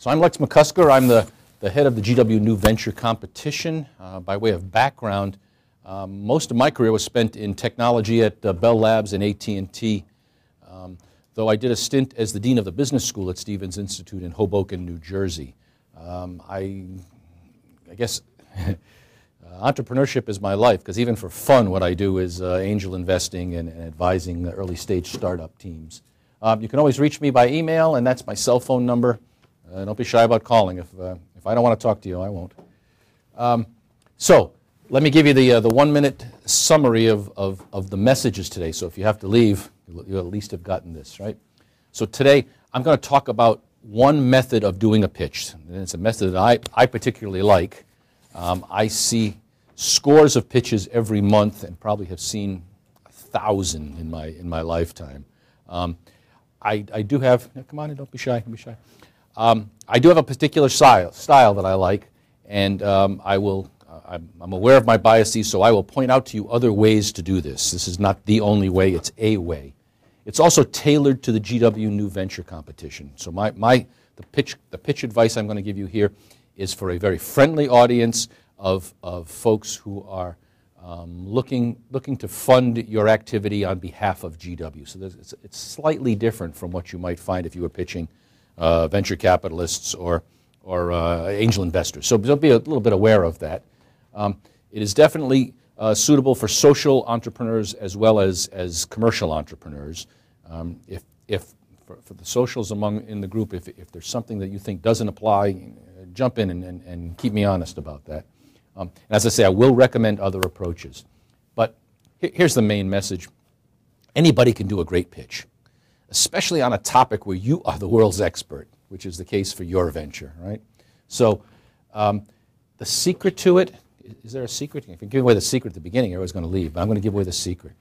So I'm Lex McCusker. I'm the, the head of the GW New Venture Competition. Uh, by way of background, um, most of my career was spent in technology at uh, Bell Labs and AT&T, um, though I did a stint as the dean of the business school at Stevens Institute in Hoboken, New Jersey. Um, I, I guess uh, entrepreneurship is my life because even for fun, what I do is uh, angel investing and, and advising early stage startup teams. Um, you can always reach me by email, and that's my cell phone number. Uh, don't be shy about calling. If, uh, if I don't want to talk to you, I won't. Um, so let me give you the, uh, the one minute summary of, of, of the messages today. So if you have to leave, you'll at least have gotten this, right? So today I'm going to talk about one method of doing a pitch. And it's a method that I, I particularly like. Um, I see scores of pitches every month and probably have seen a thousand in my, in my lifetime. Um, I, I do have, come on, don't be shy, don't be shy. Um, I do have a particular style, style that I like, and um, I will, uh, I'm, I'm, aware of my biases, so I will point out to you other ways to do this. This is not the only way, it's a way. It's also tailored to the GW New Venture competition. So my, my, the, pitch, the pitch advice I'm going to give you here is for a very friendly audience of, of folks who are um, looking, looking to fund your activity on behalf of GW. So it's, it's slightly different from what you might find if you were pitching uh, venture capitalists or, or uh, angel investors. So don't be a little bit aware of that. Um, it is definitely uh, suitable for social entrepreneurs as well as, as commercial entrepreneurs. Um, if, if for, for, the socials among in the group, if, if there's something that you think doesn't apply, uh, jump in and, and, and, keep me honest about that. Um, and as I say, I will recommend other approaches. But here's the main message. Anybody can do a great pitch especially on a topic where you are the world's expert, which is the case for your venture, right? So um, the secret to it, is there a secret? If you give away the secret at the beginning, everyone's going to leave, but I'm going to give away the secret.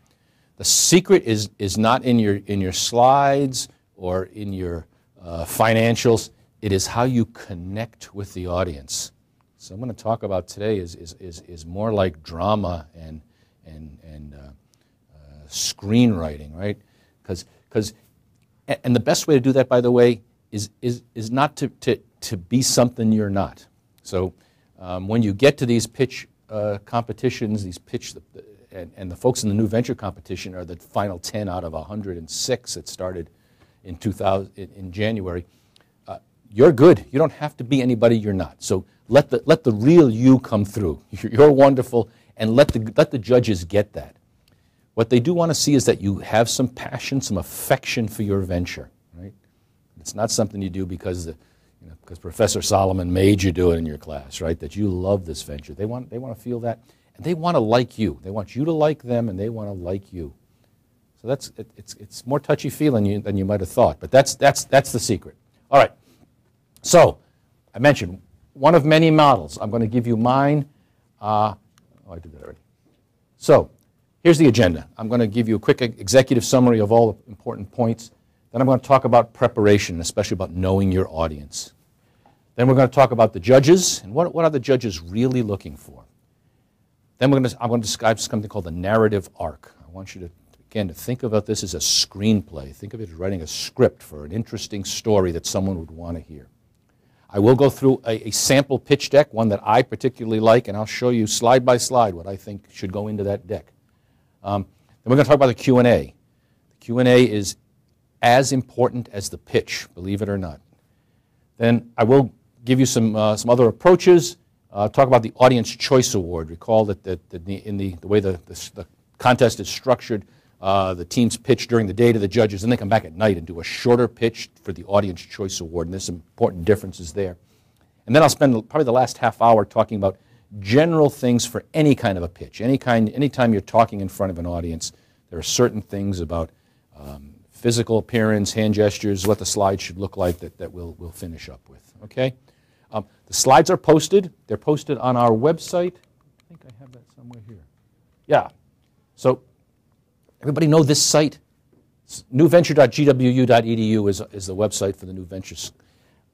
The secret is, is not in your, in your slides or in your uh, financials. It is how you connect with the audience. So I'm going to talk about today is, is, is, is more like drama and, and, and uh, uh, screenwriting, right? Because and the best way to do that, by the way, is, is, is not to, to, to be something you're not. So um, when you get to these pitch uh, competitions, these pitch, and, and the folks in the new venture competition are the final 10 out of 106 that started in, 2000, in, January, uh, you're good. You don't have to be anybody you're not. So let the, let the real you come through. You're wonderful, and let the, let the judges get that. What they do want to see is that you have some passion, some affection for your venture, right? It's not something you do because the, you know, because Professor Solomon made you do it in your class, right? That you love this venture. They want, they want to feel that, and they want to like you. They want you to like them, and they want to like you. So that's it, it's it's more touchy feeling you, than you might have thought, but that's that's that's the secret. All right. So I mentioned one of many models. I'm going to give you mine. Uh, oh, I did that already. So Here's the agenda. I'm going to give you a quick executive summary of all the important points. Then I'm going to talk about preparation, especially about knowing your audience. Then we're going to talk about the judges and what, what are the judges really looking for. Then we're going to, I'm going to describe something called the narrative arc. I want you to, again, to think about this as a screenplay. Think of it as writing a script for an interesting story that someone would want to hear. I will go through a, a, sample pitch deck, one that I particularly like, and I'll show you slide by slide what I think should go into that deck. Um, then we're going to talk about the Q&A. The Q&A is as important as the pitch, believe it or not. Then I will give you some, uh, some other approaches, uh, talk about the Audience Choice Award. Recall that, that, that in the, the way the, the, the, contest is structured, uh, the teams pitch during the day to the judges, and they come back at night and do a shorter pitch for the Audience Choice Award, and there's some important differences there. And then I'll spend probably the last half hour talking about general things for any kind of a pitch. Any kind, anytime you're talking in front of an audience, there are certain things about um, physical appearance, hand gestures, what the slide should look like that, that we'll, we'll finish up with. Okay? Um, the slides are posted. They're posted on our website. I think I have that somewhere here. Yeah. So everybody know this site? newventure.gwu.edu is, is the website for the New Ventures.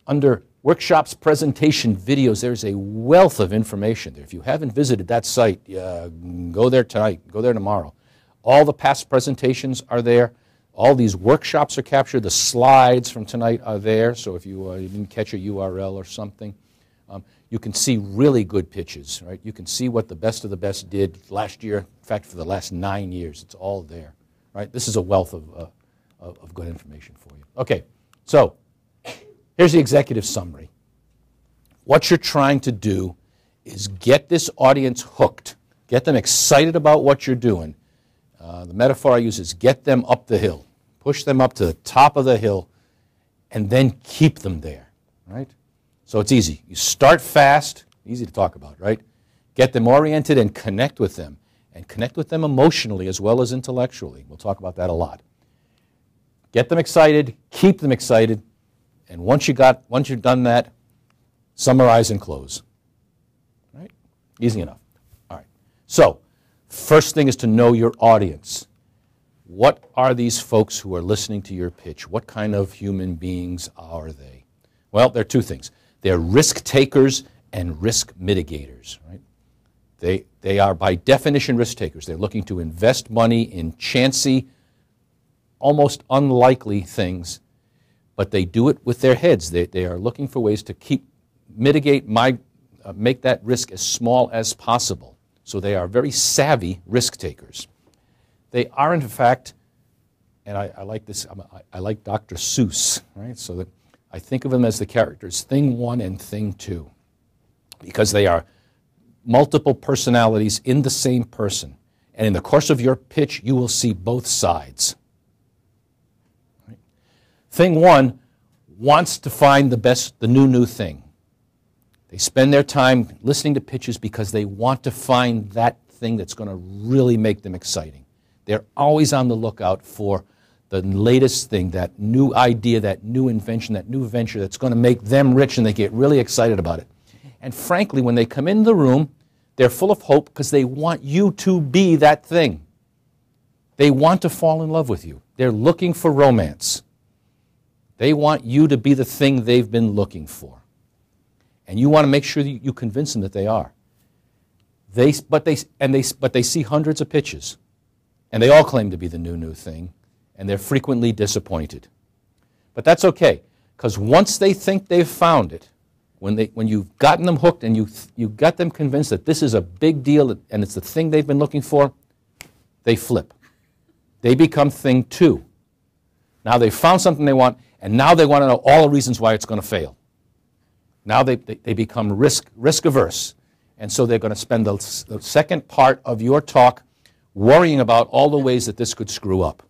Under workshops, presentation, videos, there's a wealth of information there. If you haven't visited that site, uh, go there tonight, go there tomorrow. All the past presentations are there. All these workshops are captured. The slides from tonight are there, so if you, uh, you didn't catch a URL or something, um, you can see really good pitches, right? You can see what the best of the best did last year. In fact, for the last nine years, it's all there, right? This is a wealth of, uh, of, good information for you. Okay, so here's the executive summary. What you're trying to do is get this audience hooked, get them excited about what you're doing. Uh, the metaphor I use is get them up the hill, push them up to the top of the hill, and then keep them there, right? So it's easy. You start fast, easy to talk about, right? Get them oriented and connect with them, and connect with them emotionally as well as intellectually. We'll talk about that a lot. Get them excited, keep them excited, and once you got once you've done that, summarize and close. Right? Easy enough. All right. So, first thing is to know your audience. What are these folks who are listening to your pitch? What kind of human beings are they? Well, there are two things. They're risk takers and risk mitigators, right? They, they are by definition risk takers. They're looking to invest money in chancy, almost unlikely things, but they do it with their heads. They, they are looking for ways to keep mitigate my, uh, make that risk as small as possible. So they are very savvy risk takers. They are, in fact, and I, I like this, I, I, like Dr. Seuss, right? So that I think of them as the characters, thing one and thing two, because they are multiple personalities in the same person. And in the course of your pitch, you will see both sides. Thing one wants to find the best, the new, new thing. They spend their time listening to pitches because they want to find that thing that's going to really make them exciting. They're always on the lookout for the latest thing, that new idea, that new invention, that new venture that's going to make them rich and they get really excited about it. And frankly, when they come in the room, they're full of hope because they want you to be that thing. They want to fall in love with you. They're looking for romance. They want you to be the thing they've been looking for. And you want to make sure that you convince them that they are. They, but, they, and they, but they see hundreds of pitches, and they all claim to be the new, new thing, and they're frequently disappointed. But that's okay, because once they think they've found it, when, they, when you've gotten them hooked and you, you got them convinced that this is a big deal and it's the thing they've been looking for, they flip. They become thing two. Now they've found something they want, and now they want to know all the reasons why it's going to fail. Now they, they, they become risk, risk averse. And so they're going to spend the, the second part of your talk worrying about all the ways that this could screw up.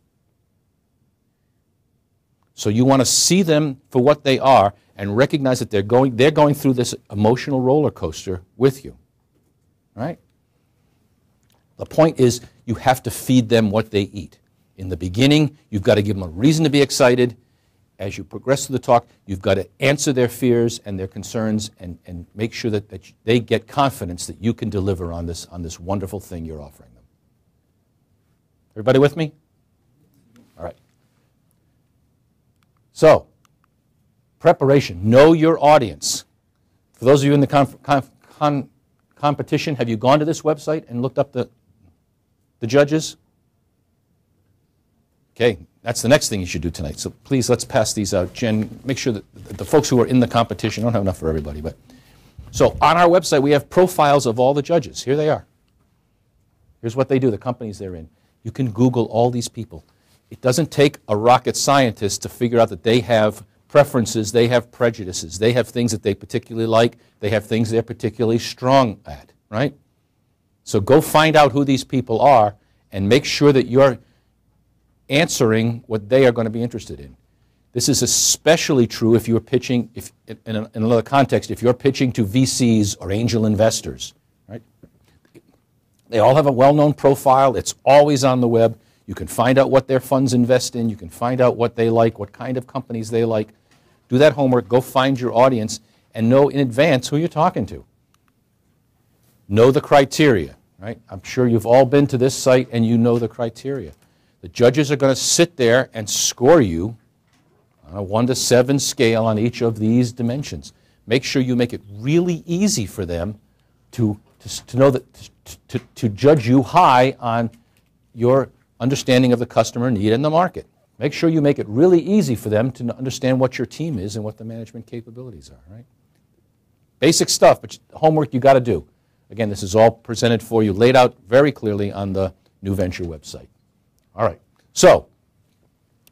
So you want to see them for what they are and recognize that they're going, they're going through this emotional roller coaster with you. Right? The point is, you have to feed them what they eat. In the beginning, you've got to give them a reason to be excited as you progress through the talk, you've got to answer their fears and their concerns and, and make sure that, that they get confidence that you can deliver on this, on this wonderful thing you're offering them. Everybody with me? All right. So, preparation. Know your audience. For those of you in the conf- conf- con- competition, have you gone to this website and looked up the, the judges? Okay, that's the next thing you should do tonight. So please, let's pass these out. Jen, make sure that the folks who are in the competition, don't have enough for everybody, but. So on our website, we have profiles of all the judges. Here they are. Here's what they do, the companies they're in. You can Google all these people. It doesn't take a rocket scientist to figure out that they have preferences, they have prejudices, they have things that they particularly like, they have things they're particularly strong at, right? So go find out who these people are and make sure that you're answering what they are going to be interested in. This is especially true if you're pitching, if, in, in another context, if you're pitching to VCs or angel investors. Right? They all have a well-known profile. It's always on the web. You can find out what their funds invest in. You can find out what they like, what kind of companies they like. Do that homework. Go find your audience and know in advance who you're talking to. Know the criteria. Right? I'm sure you've all been to this site and you know the criteria. The judges are going to sit there and score you on a 1 to 7 scale on each of these dimensions. Make sure you make it really easy for them to, to, to know that, to, to judge you high on your understanding of the customer need and the market. Make sure you make it really easy for them to understand what your team is and what the management capabilities are, right? Basic stuff, but homework you got to do. Again, this is all presented for you, laid out very clearly on the New Venture website. All right. So,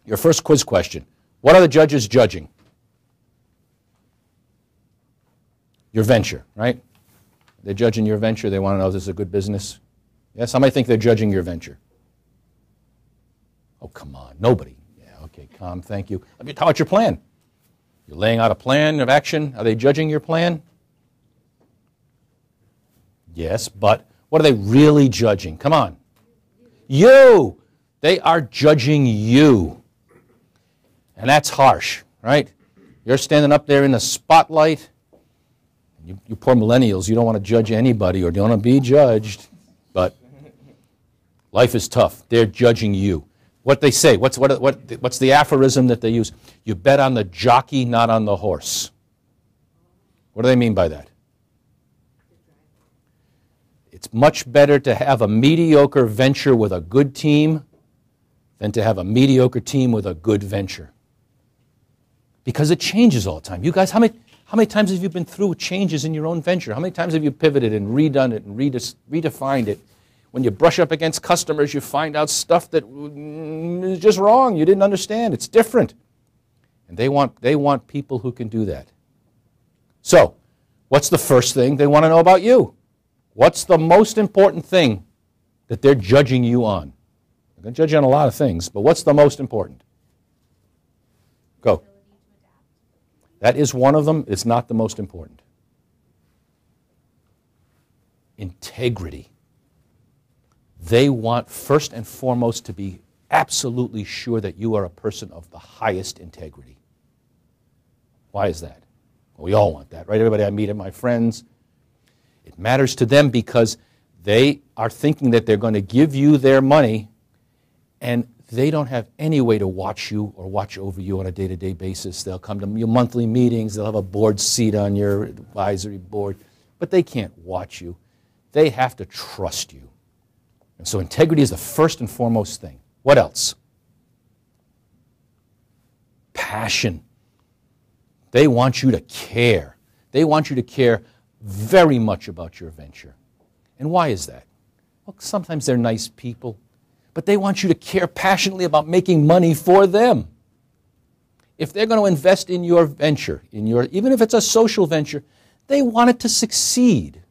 your first quiz question What are the judges judging? Your venture, right? They're judging your venture. They want to know if this is a good business. Yes? How many think they're judging your venture? Oh, come on. Nobody. Yeah, okay, calm. Thank you. Let me talk about your plan. You're laying out a plan of action. Are they judging your plan? Yes, but what are they really judging? Come on. You. They are judging you. And that's harsh, right? You're standing up there in the spotlight. You, you poor millennials, you don't want to judge anybody or don't want to be judged, but life is tough. They're judging you. What they say, what's, what, what, what's the aphorism that they use? You bet on the jockey, not on the horse. What do they mean by that? It's much better to have a mediocre venture with a good team than to have a mediocre team with a good venture. Because it changes all the time. You guys, how many, how many times have you been through changes in your own venture? How many times have you pivoted and redone it and redefined it? When you brush up against customers, you find out stuff that mm, is just wrong. You didn't understand. It's different. And they want, they want people who can do that. So, what's the first thing they want to know about you? What's the most important thing that they're judging you on? Going to judge you on a lot of things, but what's the most important? Go. That is one of them. It's not the most important. Integrity. They want, first and foremost, to be absolutely sure that you are a person of the highest integrity. Why is that? Well, we all want that, right? Everybody I meet and my friends, it matters to them because they are thinking that they're going to give you their money and they don't have any way to watch you or watch over you on a day to day basis. They'll come to your monthly meetings, they'll have a board seat on your advisory board, but they can't watch you. They have to trust you. And so integrity is the first and foremost thing. What else? Passion. They want you to care. They want you to care very much about your venture. And why is that? Well, sometimes they're nice people, but they want you to care passionately about making money for them. If they're going to invest in your venture, in your, even if it's a social venture, they want it to succeed.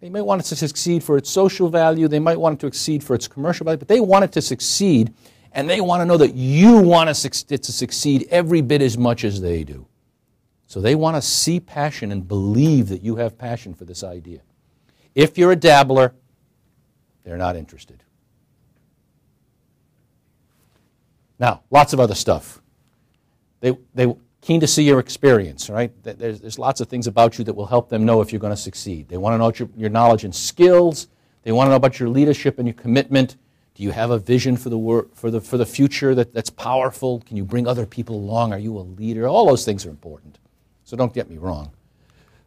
They may want it to succeed for its social value, they might want it to succeed for its commercial value, but they want it to succeed, and they want to know that you want it to succeed every bit as much as they do. So they want to see passion and believe that you have passion for this idea. If you're a dabbler, they're not interested. Now, lots of other stuff. They, they keen to see your experience, right? There's, there's lots of things about you that will help them know if you're going to succeed. They want to know your, your knowledge and skills. They want to know about your leadership and your commitment. Do you have a vision for the, wor- for the, for the future that, that's powerful? Can you bring other people along? Are you a leader? All those things are important. So don't get me wrong.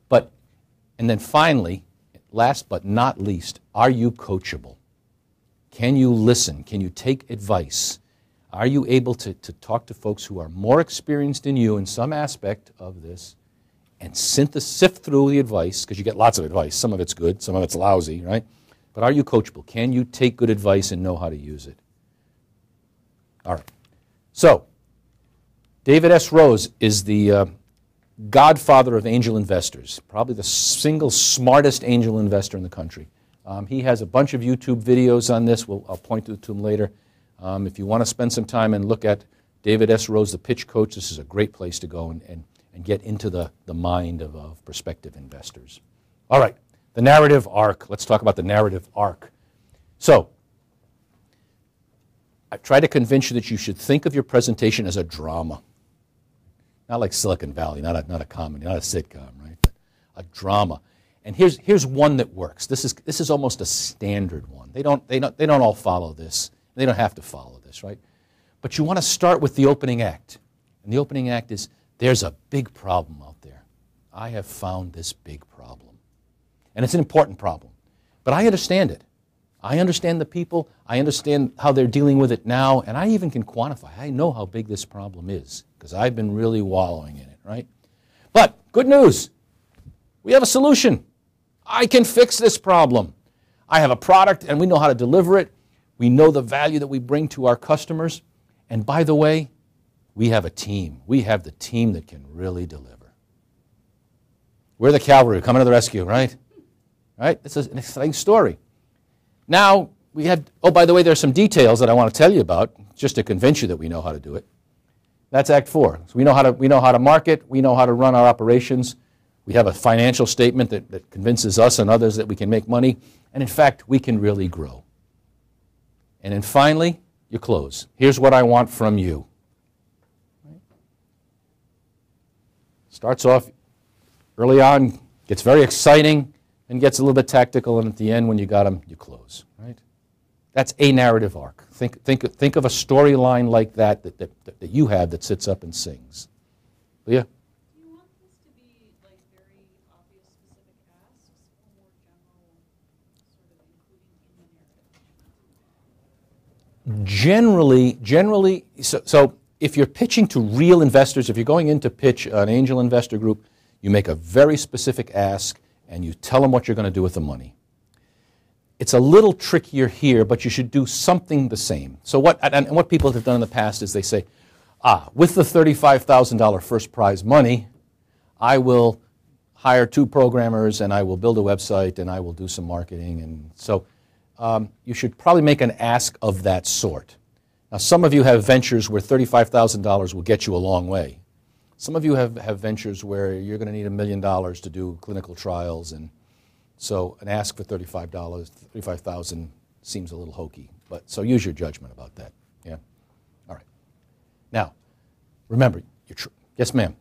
But, and then finally, last but not least, are you coachable? Can you listen? Can you take advice? Are you able to, to talk to folks who are more experienced than you in some aspect of this and sift through the advice? Because you get lots of advice. Some of it's good, some of it's lousy, right? But are you coachable? Can you take good advice and know how to use it? All right. So, David S. Rose is the uh, godfather of angel investors, probably the single smartest angel investor in the country. Um, he has a bunch of YouTube videos on this. We'll, I'll point to, them later. Um, if you want to spend some time and look at David S. Rose, the pitch coach, this is a great place to go and, and, and get into the, the mind of, of prospective investors. All right, the narrative arc. Let's talk about the narrative arc. So, I try to convince you that you should think of your presentation as a drama. Not like Silicon Valley, not a, not a comedy, not a sitcom, right? But a drama. And here's, here's one that works. This is, this is almost a standard one. They don't, they, don't, they don't all follow this. They don't have to follow this, right? But you want to start with the opening act. And the opening act is there's a big problem out there. I have found this big problem. And it's an important problem. But I understand it. I understand the people, I understand how they're dealing with it now, and I even can quantify. I know how big this problem is because I've been really wallowing in it, right? But good news we have a solution. I can fix this problem. I have a product and we know how to deliver it. We know the value that we bring to our customers. And by the way, we have a team. We have the team that can really deliver. We're the cavalry coming to the rescue, right? Right? This is an exciting story. Now, we had, oh, by the way, there's some details that I want to tell you about, just to convince you that we know how to do it. That's Act Four. So we know how to, we know how to market, we know how to run our operations, we have a financial statement that, that convinces us and others that we can make money, and in fact, we can really grow. And then finally, you close. Here's what I want from you. Starts off early on, gets very exciting, and gets a little bit tactical, and at the end, when you got them, you close. Right? That's a narrative arc. Think, think, think of a storyline like that that, that that you have that sits up and sings. Leah? Do you want this to be like very obvious specific asks or more general, sort of including in the narrative? Generally, generally, so, so if you're pitching to real investors, if you're going in to pitch an angel investor group, you make a very specific ask and you tell them what you're going to do with the money. It's a little trickier here, but you should do something the same. So what, and what people have done in the past is they say, ah, with the $35,000 first prize money, I will hire two programmers and I will build a website and I will do some marketing. And so um, you should probably make an ask of that sort. Now, some of you have ventures where $35,000 will get you a long way. Some of you have, have ventures where you're going to need a million dollars to do clinical trials, and so an ask for $35, 35,000 seems a little hokey. But so use your judgment about that. Yeah. All right. Now, remember, you're tr- yes, ma'am.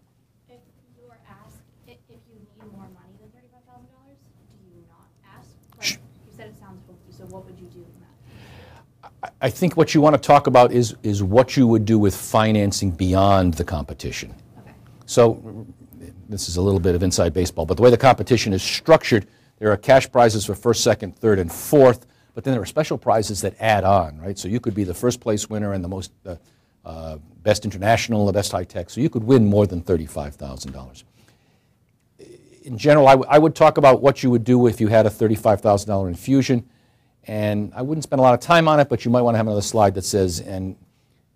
If you are asked, i- if you need more money than thirty-five thousand dollars, do you not ask? Sh- Like, you said it sounds hokey, so what would you do in that? I- think what you want to talk about is is what you would do with financing beyond the competition. Okay. So this is a little bit of inside baseball, but the way the competition is structured, there are cash prizes for first, second, third, and fourth, but then there are special prizes that add on, right? So you could be the first place winner and the most uh, uh, best international, the best high tech. So you could win more than thirty-five thousand dollars. In general, I, would talk about what you would do if you had a thirty-five thousand dollar infusion, and I wouldn't spend a lot of time on it, but you might want to have another slide that says, and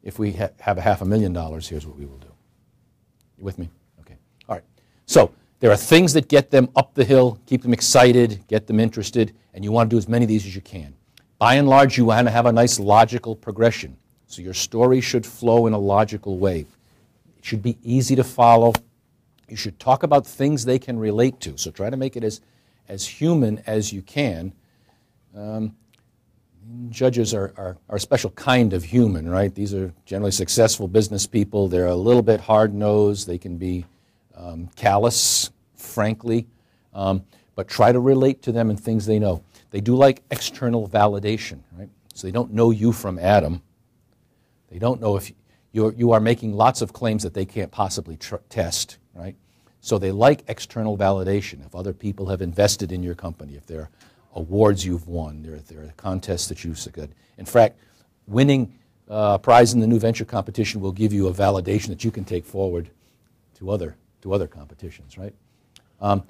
if we ha- have a half a million dollars, here's what we will do. You with me? Okay. All right. So there are things that get them up the hill, keep them excited, get them interested, and you want to do as many of these as you can. By and large, you want to have a nice logical progression. So your story should flow in a logical way. It should be easy to follow. You should talk about things they can relate to. So try to make it as, as human as you can. Um, judges are, are, are a special kind of human, right? These are generally successful business people. They're a little bit hard nosed. They can be um, callous, frankly, um, but try to relate to them and things they know. They do like external validation, right? So they don't know you from Adam. They don't know if you're, you are making lots of claims that they can't possibly tr- test, right? So they like external validation. If other people have invested in your company, if there are awards you've won, there, there are contests that you've secured. In fact, winning uh, a prize in the new venture competition will give you a validation that you can take forward to other, to other competitions, right? Um,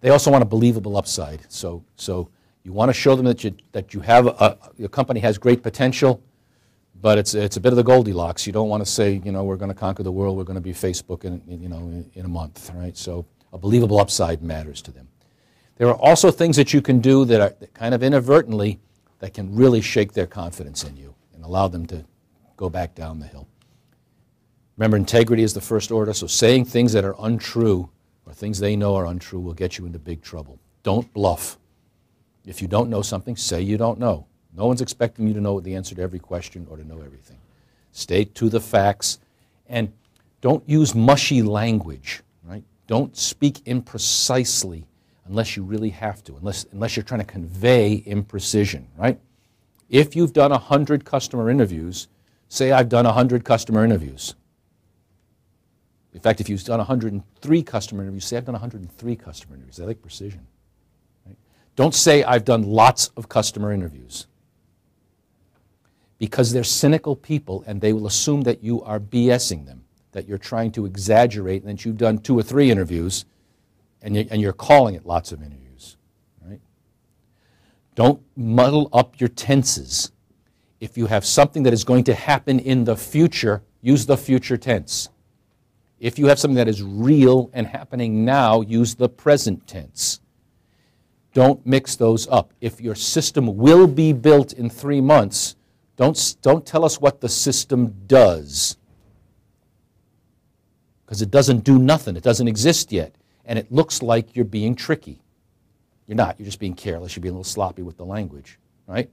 they also want a believable upside. So, so you want to show them that you, that you have a, your company has great potential, but it's, it's a bit of the Goldilocks. You don't want to say, you know, we're going to conquer the world, we're going to be Facebook in, in, you know, in, in a month, right? So a believable upside matters to them. There are also things that you can do that are kind of inadvertently that can really shake their confidence in you and allow them to go back down the hill. Remember, integrity is the first order, so saying things that are untrue or things they know are untrue will get you into big trouble. Don't bluff. If you don't know something, say you don't know. No one's expecting you to know the answer to every question or to know everything. Stay to the facts and don't use mushy language, right? Don't speak imprecisely unless you really have to, unless, unless you're trying to convey imprecision, right? If you've done 100 customer interviews, say I've done 100 customer interviews. In fact, if you've done 103 customer interviews, say I've done 103 customer interviews. I like precision. Right? Don't say, I've done lots of customer interviews. Because they're cynical people and they will assume that you are BSing them, that you're trying to exaggerate and that you've done two or three interviews and, you, and you're calling it lots of interviews. Right? Don't muddle up your tenses. If you have something that is going to happen in the future, use the future tense. If you have something that is real and happening now, use the present tense. Don't mix those up. If your system will be built in three months, don't, don't tell us what the system does. Because it doesn't do nothing, it doesn't exist yet. And it looks like you're being tricky. You're not, you're just being careless, you're being a little sloppy with the language, right?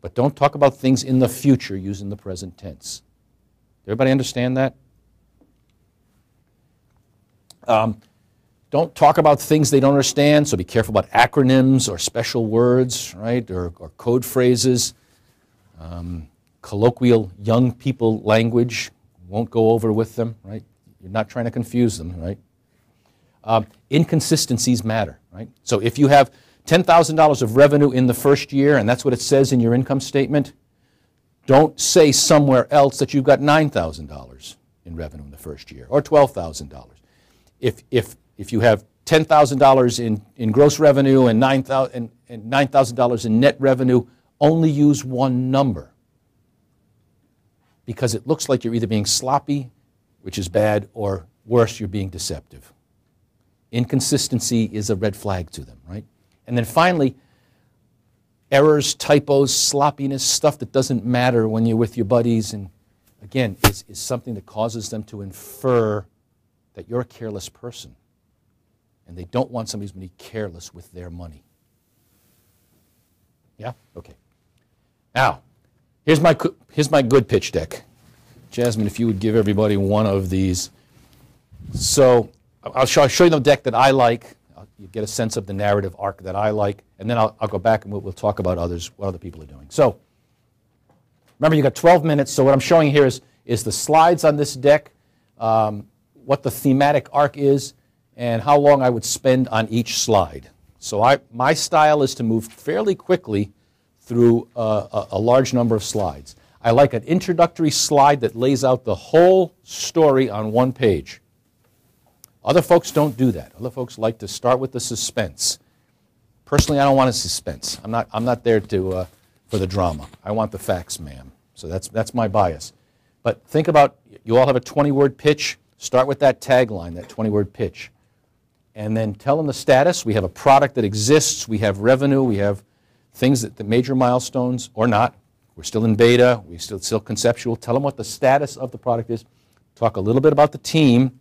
But don't talk about things in the future using the present tense. Everybody understand that? Um, don't talk about things they don't understand, so be careful about acronyms or special words, right, or, or code phrases. Um, colloquial young people language won't go over with them, right? You're not trying to confuse them, right? Um, inconsistencies matter, right? So if you have $10,000 of revenue in the first year, and that's what it says in your income statement, don't say somewhere else that you've got $9,000 in revenue in the first year or $12,000 if, if, if you have $10,000 in, in gross revenue and $9,000 and $9, in net revenue, only use one number. Because it looks like you're either being sloppy, which is bad, or worse, you're being deceptive. Inconsistency is a red flag to them, right? And then finally, errors, typos, sloppiness, stuff that doesn't matter when you're with your buddies, and again, is, is something that causes them to infer that you're a careless person. And they don't want somebody who's going to be careless with their money. Yeah? Okay. Now, here's my, here's my good pitch deck. Jasmine, if you would give everybody one of these. So I'll show, I'll show you the deck that I like. You get a sense of the narrative arc that I like. And then I'll, I'll go back and we'll, we'll talk about others, what other people are doing. So remember, you got 12 minutes. So what I'm showing here is, is the slides on this deck. Um, what the thematic arc is and how long I would spend on each slide. So I, my style is to move fairly quickly through a, a, large number of slides. I like an introductory slide that lays out the whole story on one page. Other folks don't do that. Other folks like to start with the suspense. Personally, I don't want a suspense. I'm not, I'm not there to, uh, for the drama. I want the facts, ma'am. So that's, that's my bias. But think about you all have a 20 word pitch. Start with that tagline, that 20 word pitch. And then tell them the status. We have a product that exists, we have revenue, we have things that the major milestones or not. We're still in beta, we're still, still conceptual. Tell them what the status of the product is. Talk a little bit about the team.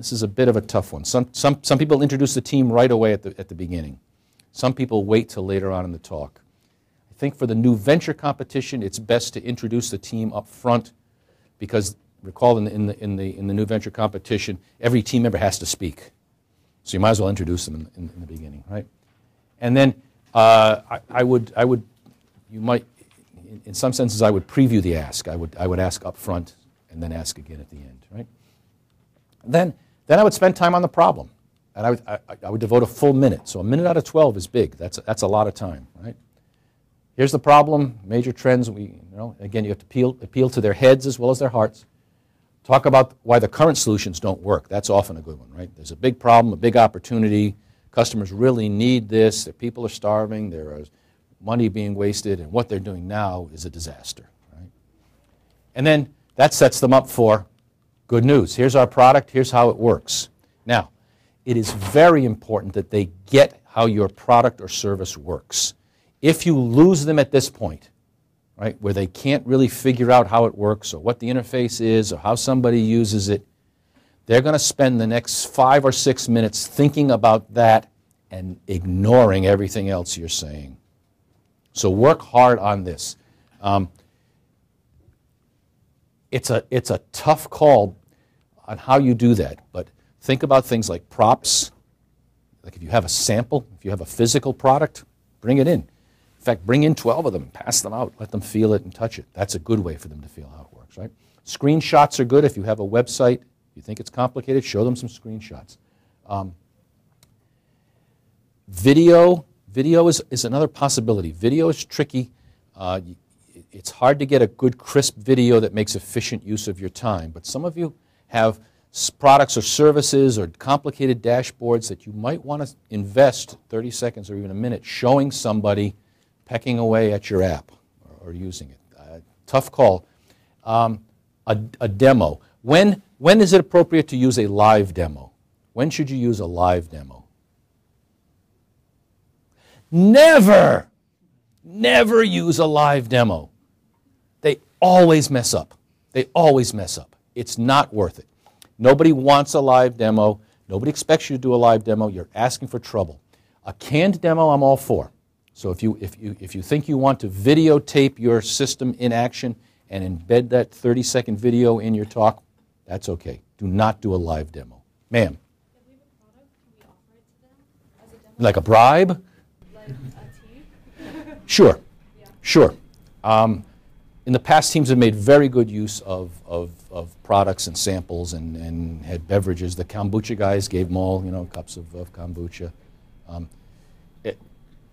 This is a bit of a tough one. Some, some, some people introduce the team right away at the, at the beginning. Some people wait till later on in the talk. I think for the new venture competition, it's best to introduce the team up front because recall in the, in the, in the, in the new venture competition, every team member has to speak. So you might as well introduce them in, in, in the beginning, right? And then uh, I, I, would, I would, you might, in, in, some senses, I would preview the ask. I would, I would ask up front and then ask again at the end, right? Then, then I would spend time on the problem. And I would, I, I would devote a full minute. So a minute out of 12 is big. That's, that's a lot of time, right? Here's the problem, major trends. We, you know, again, you have to appeal, appeal to their heads as well as their hearts. Talk about why the current solutions don't work. That's often a good one, right? There's a big problem, a big opportunity. Customers really need this. Their people are starving. There is money being wasted, and what they're doing now is a disaster, right? And then that sets them up for good news. Here's our product. Here's how it works. Now, it is very important that they get how your product or service works. If you lose them at this point, right, where they can't really figure out how it works or what the interface is or how somebody uses it, they're going to spend the next five or six minutes thinking about that and ignoring everything else you're saying. So work hard on this. Um, it's, a, it's a tough call on how you do that, but think about things like props. Like if you have a sample, if you have a physical product, bring it in. In fact, bring in 12 of them, pass them out, let them feel it and touch it. That's a good way for them to feel how it works, right? Screenshots are good if you have a website. You think it's complicated, show them some screenshots. Um, video Video is, is another possibility. Video is tricky. Uh, it's hard to get a good, crisp video that makes efficient use of your time. But some of you have products or services or complicated dashboards that you might want to invest 30 seconds or even a minute showing somebody pecking away at your app or, or using it. Uh, tough call. Um, a, a demo. When, when is it appropriate to use a live demo? When should you use a live demo? Never, never use a live demo. They always mess up. They always mess up. It's not worth it. Nobody wants a live demo. Nobody expects you to do a live demo. You're asking for trouble. A canned demo, I'm all for. So if you, if you, if you think you want to videotape your system in action and embed that 30 second video in your talk, that's okay. Do not do a live demo. Ma'am, If we have a product, can we offer it to them as a demo? like a bribe? Like a? Sure, Yeah. sure. Um, in the past, teams have made very good use of, of, of products and samples and, and had beverages. The kombucha guys gave them all, you know, cups of, of kombucha. Um, it,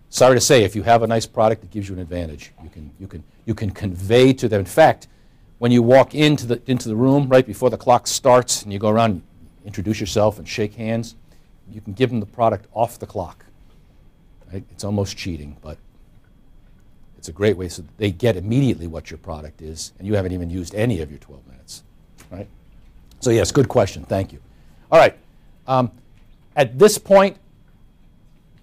sorry to say, if you have a nice product, it gives you an advantage. You can, you can, you can convey to them. In fact, when you walk into the, into the room right before the clock starts and you go around, introduce yourself and shake hands, you can give them the product off the clock. Right? It's almost cheating, but it's a great way so they get immediately what your product is, and you haven't even used any of your 12 minutes, right? So yes, good question. Thank you. All right. Um, at this point,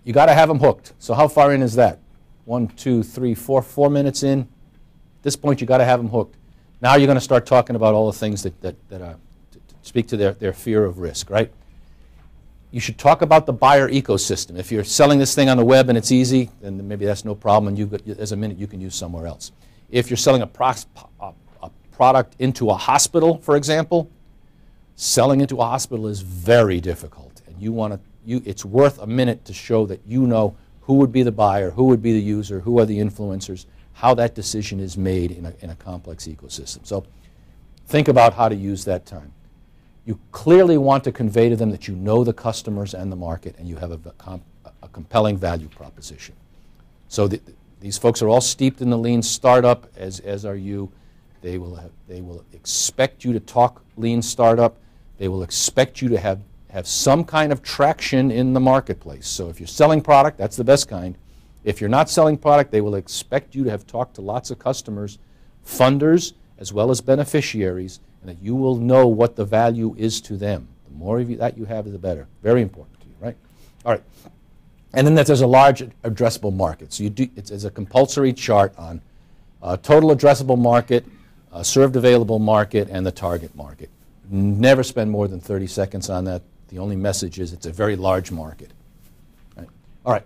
you got to have them hooked. So how far in is that? One, two, three, four, four minutes in. At this point, you got to have them hooked. Now you're going to start talking about all the things that, that, that to speak to their, their fear of risk, right? You should talk about the buyer ecosystem. If you're selling this thing on the web and it's easy, then maybe that's no problem, and you've got, there's a minute you can use somewhere else. If you're selling a, a, a product into a hospital, for example, selling into a hospital is very difficult, and you want to. You, it's worth a minute to show that you know who would be the buyer, who would be the user, who are the influencers, how that decision is made in a, in a complex ecosystem. So think about how to use that time you clearly want to convey to them that you know the customers and the market and you have a, a compelling value proposition. So th- these folks are all steeped in the lean startup, as, as are you. They will, have, they will expect you to talk lean startup. They will expect you to have, have some kind of traction in the marketplace. So if you're selling product, that's the best kind. If you're not selling product, they will expect you to have talked to lots of customers, funders, as well as beneficiaries, and that you will know what the value is to them. The more of you, that you have, the better. Very important to you, right? All right. And then that there's a large addressable market. So you do, it's, it's a compulsory chart on uh, total addressable market, uh, served available market, and the target market. Never spend more than 30 seconds on that. The only message is it's a very large market. Right? All right.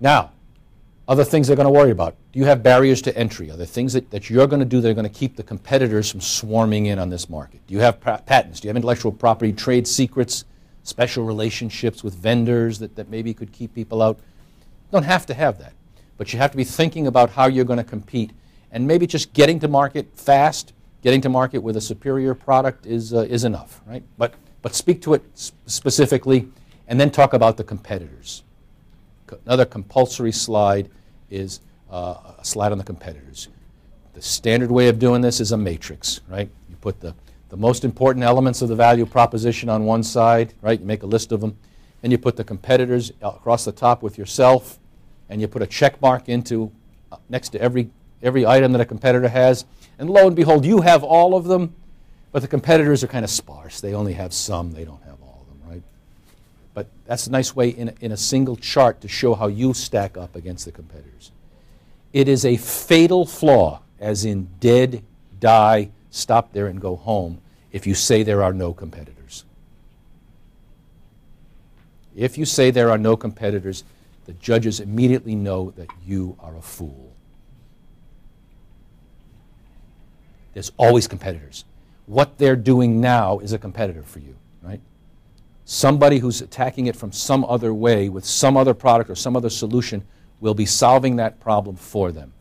Now, other things they're going to worry about. Do you have barriers to entry? Are there things that, that you're going to do that are going to keep the competitors from swarming in on this market? Do you have pa- patents? Do you have intellectual property, trade secrets, special relationships with vendors that, that maybe could keep people out? You don't have to have that. But you have to be thinking about how you're going to compete. And maybe just getting to market fast, getting to market with a superior product is, uh, is enough, right? But, but speak to it s- specifically and then talk about the competitors. Co- Another compulsory slide is uh, a slide on the competitors. The standard way of doing this is a matrix, right? You put the, the most important elements of the value proposition on one side, right? You make a list of them. Then you put the competitors across the top with yourself, and you put a check mark into uh, next to every, every item that a competitor has. And lo and behold, you have all of them, but the competitors are kind of sparse. They only have some, they don't have all of them, right? But that's a nice way in a, in a single chart to show how you stack up against the competitors. It is a fatal flaw, as in dead, die, stop there and go home, if you say there are no competitors. If you say there are no competitors, the judges immediately know that you are a fool. There's always competitors. What they're doing now is a competitor for you? Somebody who's attacking it from some other way with some other product or some other solution will be solving that problem for them.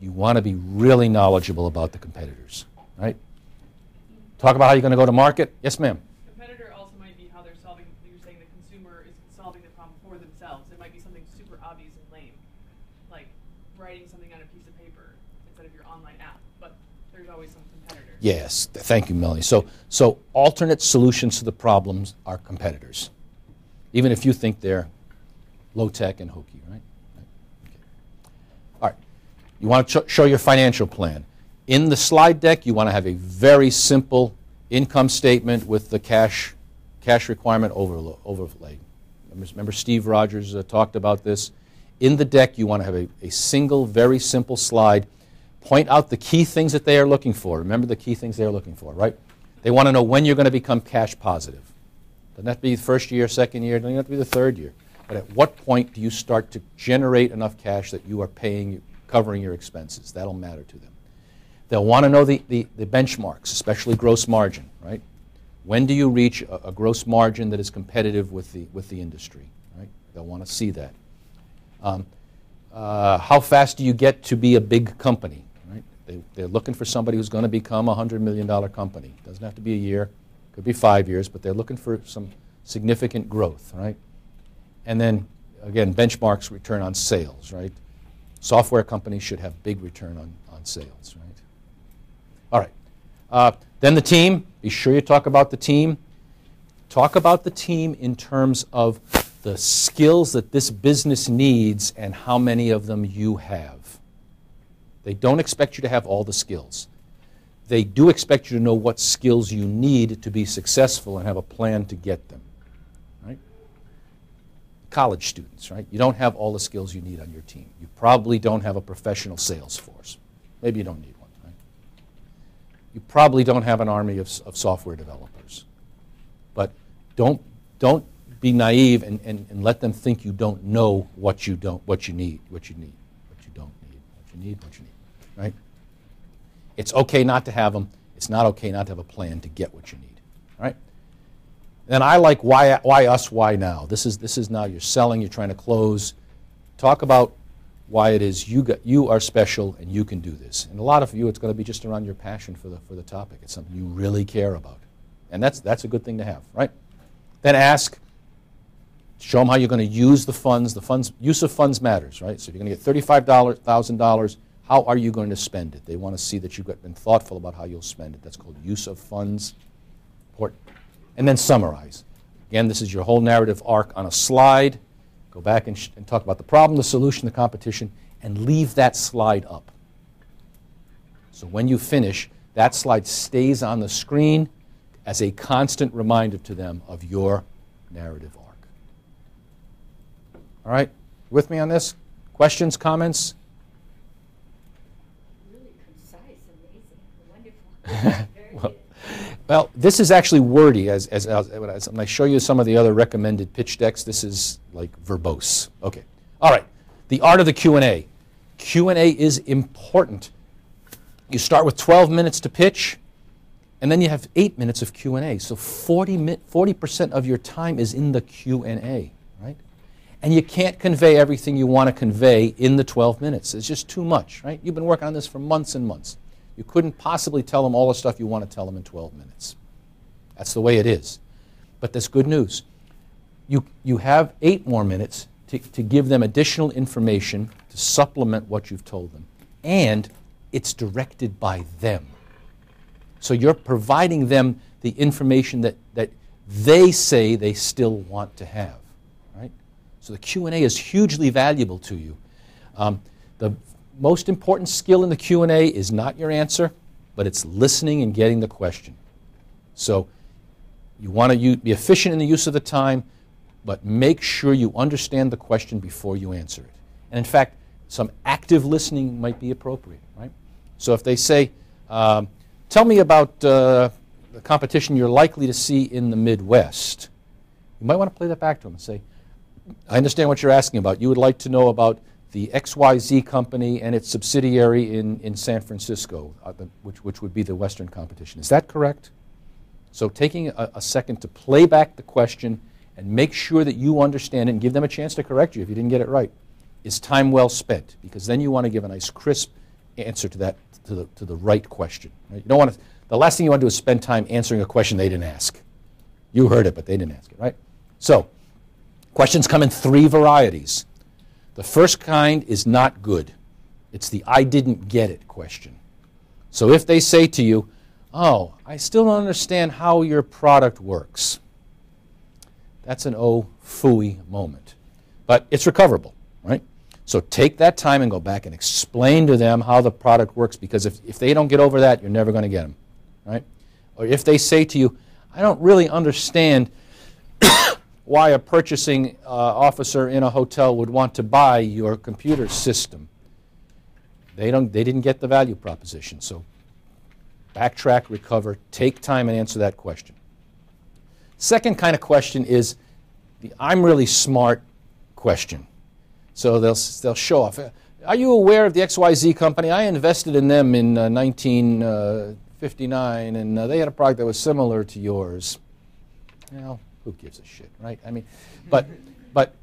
You want to be really knowledgeable about the competitors, right? Talk about how you're going to go to market. Yes, ma'am. Competitor also might be how they're solving, you're saying the consumer is solving the problem for themselves. It might be something super obvious and lame. Like writing something on a piece of paper instead of your online app. But there's always some competitor. Yes, thank you, Melanie. So, so alternate solutions to the problems are competitors, even if you think they're low tech and hokey, right? All right. You want to show your financial plan. In the slide deck, you want to have a very simple income statement with the cash cash requirement overlay. Remember, remember Steve Rogers uh, talked about this. In the deck, you want to have a, a single, very simple slide. Point out the key things that they are looking for. Remember the key things they are looking for, right? They want to know when you're going to become cash positive. Doesn't have to be the first year, second year, doesn't have to be the third year. But at what point do you start to generate enough cash that you are paying, covering your expenses? That'll matter to them. They'll want to know the, the, the benchmarks, especially gross margin, right? When do you reach a, a gross margin that is competitive with the, with the industry, right? They'll want to see that. Um, uh, how fast do you get to be a big company? They, they're looking for somebody who's going to become a $100 million company. Doesn't have to be a year, could be five years, but they're looking for some significant growth, right? And then, again, benchmarks return on sales, right? Software companies should have big return on, on sales, right? All right. Uh, then the team. Be sure you talk about the team. Talk about the team in terms of the skills that this business needs and how many of them you have. They don't expect you to have all the skills. They do expect you to know what skills you need to be successful and have a plan to get them. Right? College students, right? You don't have all the skills you need on your team. You probably don't have a professional sales force. Maybe you don't need one, right? You probably don't have an army of, of software developers. But don't, don't be naive and, and, and let them think you don't know what you don't what you need, what you need, what you don't need, what you need, what you need. Right? It's okay not to have them. It's not okay not to have a plan to get what you need. Right? Then I like why, why us, why now. This is, this is now you're selling, you're trying to close. Talk about why it is you, got, you are special and you can do this. And a lot of you, it's going to be just around your passion for the, for the topic. It's something you really care about. And that's, that's a good thing to have, right? Then ask, show them how you're going to use the funds. The funds, use of funds matters, right? So if you're going to get $35,000, how are you going to spend it? They want to see that you've been thoughtful about how you'll spend it. That's called use of funds. Important. And then summarize. Again, this is your whole narrative arc on a slide. Go back and, and talk about the problem, the solution, the competition, and leave that slide up. So when you finish, that slide stays on the screen as a constant reminder to them of your narrative arc. All right? With me on this? Questions, comments? Really concise, amazing, wonderful. Very Well. Well, this is actually wordy. As, as, as, as when I show you some of the other recommended pitch decks, this is like verbose. Okay. All right. The art of the Q&A. Q&A is important. You start with 12 minutes to pitch, and then you have 8 minutes of Q&A. So 40 mi- 40% of your time is in the Q&A, right? And you can't convey everything you want to convey in the 12 minutes. It's just too much, right? You've been working on this for months and months. You couldn't possibly tell them all the stuff you want to tell them in 12 minutes. That's the way it is. But that's good news. You, you have eight more minutes to, to give them additional information to supplement what you've told them. And it's directed by them. So you're providing them the information that, that they say they still want to have. Right? So the Q&A is hugely valuable to you. Um, the most important skill in the Q&A is not your answer, but it's listening and getting the question. So you want to be efficient in the use of the time, but make sure you understand the question before you answer it. And in fact, some active listening might be appropriate, right? So if they say, um, tell me about uh, the competition you're likely to see in the Midwest, you might want to play that back to them and say, I understand what you're asking about. You would like to know about the XYZ company and its subsidiary in, in San Francisco, uh, the, which, which would be the Western competition. Is that correct? So taking a, a second to play back the question and make sure that you understand it and give them a chance to correct you if you didn't get it right is time well spent because then you want to give a nice crisp answer to that to the, to the right question. Right? You don't want to, the last thing you want to do is spend time answering a question they didn't ask. You heard it, but they didn't ask it, right? So, questions come in three varieties. The first kind is not good. It's the I didn't get it question. So if they say to you, Oh, I still don't understand how your product works, that's an oh fooey moment. But it's recoverable, right? So take that time and go back and explain to them how the product works because if, if they don't get over that, you're never going to get them, right? Or if they say to you, I don't really understand why a purchasing uh, officer in a hotel would want to buy your computer system. They, don't, they didn't get the value proposition. So backtrack, recover, take time and answer that question. Second kind of question is the I'm really smart question. So they'll, they'll show off. Are you aware of the XYZ company? I invested in them in uh, 1959 and uh, they had a product that was similar to yours. You know, who gives a shit, right? I mean, but, but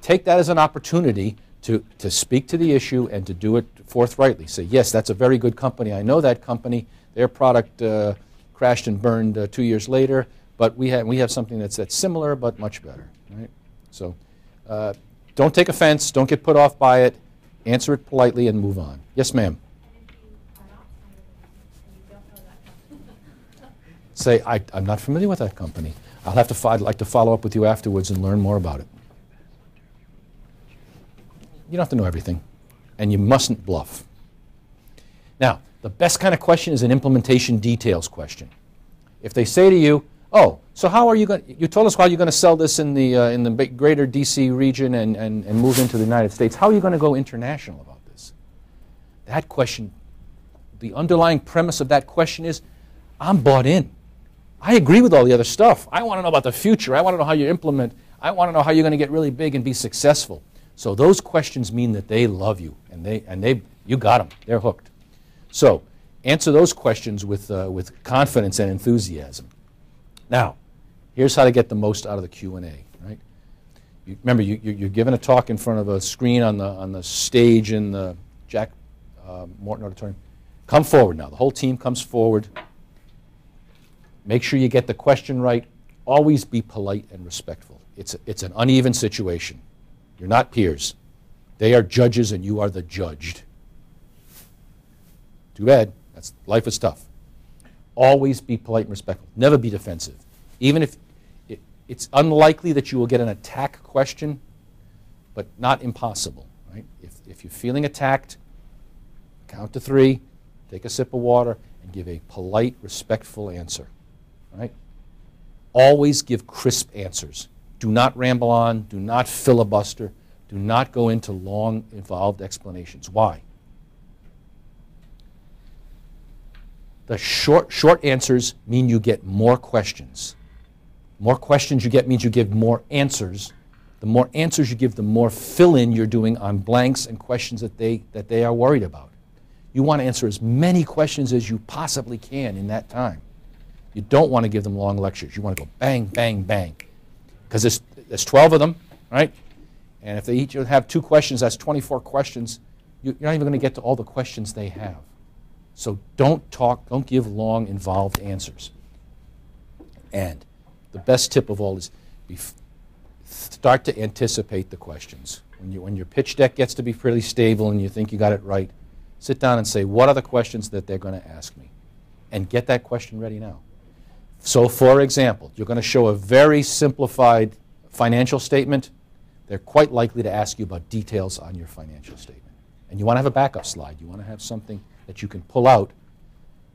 take that as an opportunity to, to speak to the issue and to do it forthrightly. Say, yes, that's a very good company. I know that company. Their product uh, crashed and burned uh, two years later, but we have, we have something that's, that's similar but much better, right? So uh, don't take offense. Don't get put off by it. Answer it politely and move on. Yes, ma'am. Say, I, I'm not familiar with that company. I'll have to, I'd like to follow up with you afterwards and learn more about it. You don't have to know everything, and you mustn't bluff. Now, the best kind of question is an implementation details question. If they say to you, "Oh, so how are you going? You told us how you're going to sell this in the uh, in the greater D.C. region and, and, and move into the United States. How are you going to go international about this?" That question, the underlying premise of that question is, "I'm bought in. I agree with all the other stuff. I want to know about the future. I want to know how you implement. I want to know how you're going to get really big and be successful." So those questions mean that they love you and they and they you got them. They're hooked. So answer those questions with, uh, with confidence and enthusiasm. Now, here's how to get the most out of the Q&A, right? You, remember, you, you, you're giving a talk in front of a screen on the, on the stage in the Jack uh, Morton Auditorium. Come forward now. The whole team comes forward. Make sure you get the question right. Always be polite and respectful. It's, it's an uneven situation. You're not peers. They are judges and you are the judged. Too bad. That's life is tough. Always be polite and respectful. Never be defensive. Even if it, it's unlikely that you will get an attack question, but not impossible. Right? If, if you're feeling attacked, count to three, take a sip of water, and give a polite, respectful answer. Right? Always give crisp answers. Do not ramble on. Do not filibuster. Do not go into long, involved explanations. Why? The short, short answers mean you get more questions. More questions you get means you give more answers. The more answers you give, the more fill in you're doing on blanks and questions that they, that they are worried about. You want to answer as many questions as you possibly can in that time. You don't want to give them long lectures. You want to go bang, bang, bang. Because there's, there's 12 of them, right? And if they each have two questions, that's 24 questions. You- You're not even going to get to all the questions they have. So don't talk, don't give long, involved answers. And the best tip of all is start to anticipate the questions. When, you, when your pitch deck gets to be pretty stable and you think you got it right, sit down and say, what are the questions that they're going to ask me? And get that question ready now. So, for example, you're going to show a very simplified financial statement. They're quite likely to ask you about details on your financial statement. And you want to have a backup slide. You want to have something that you can pull out,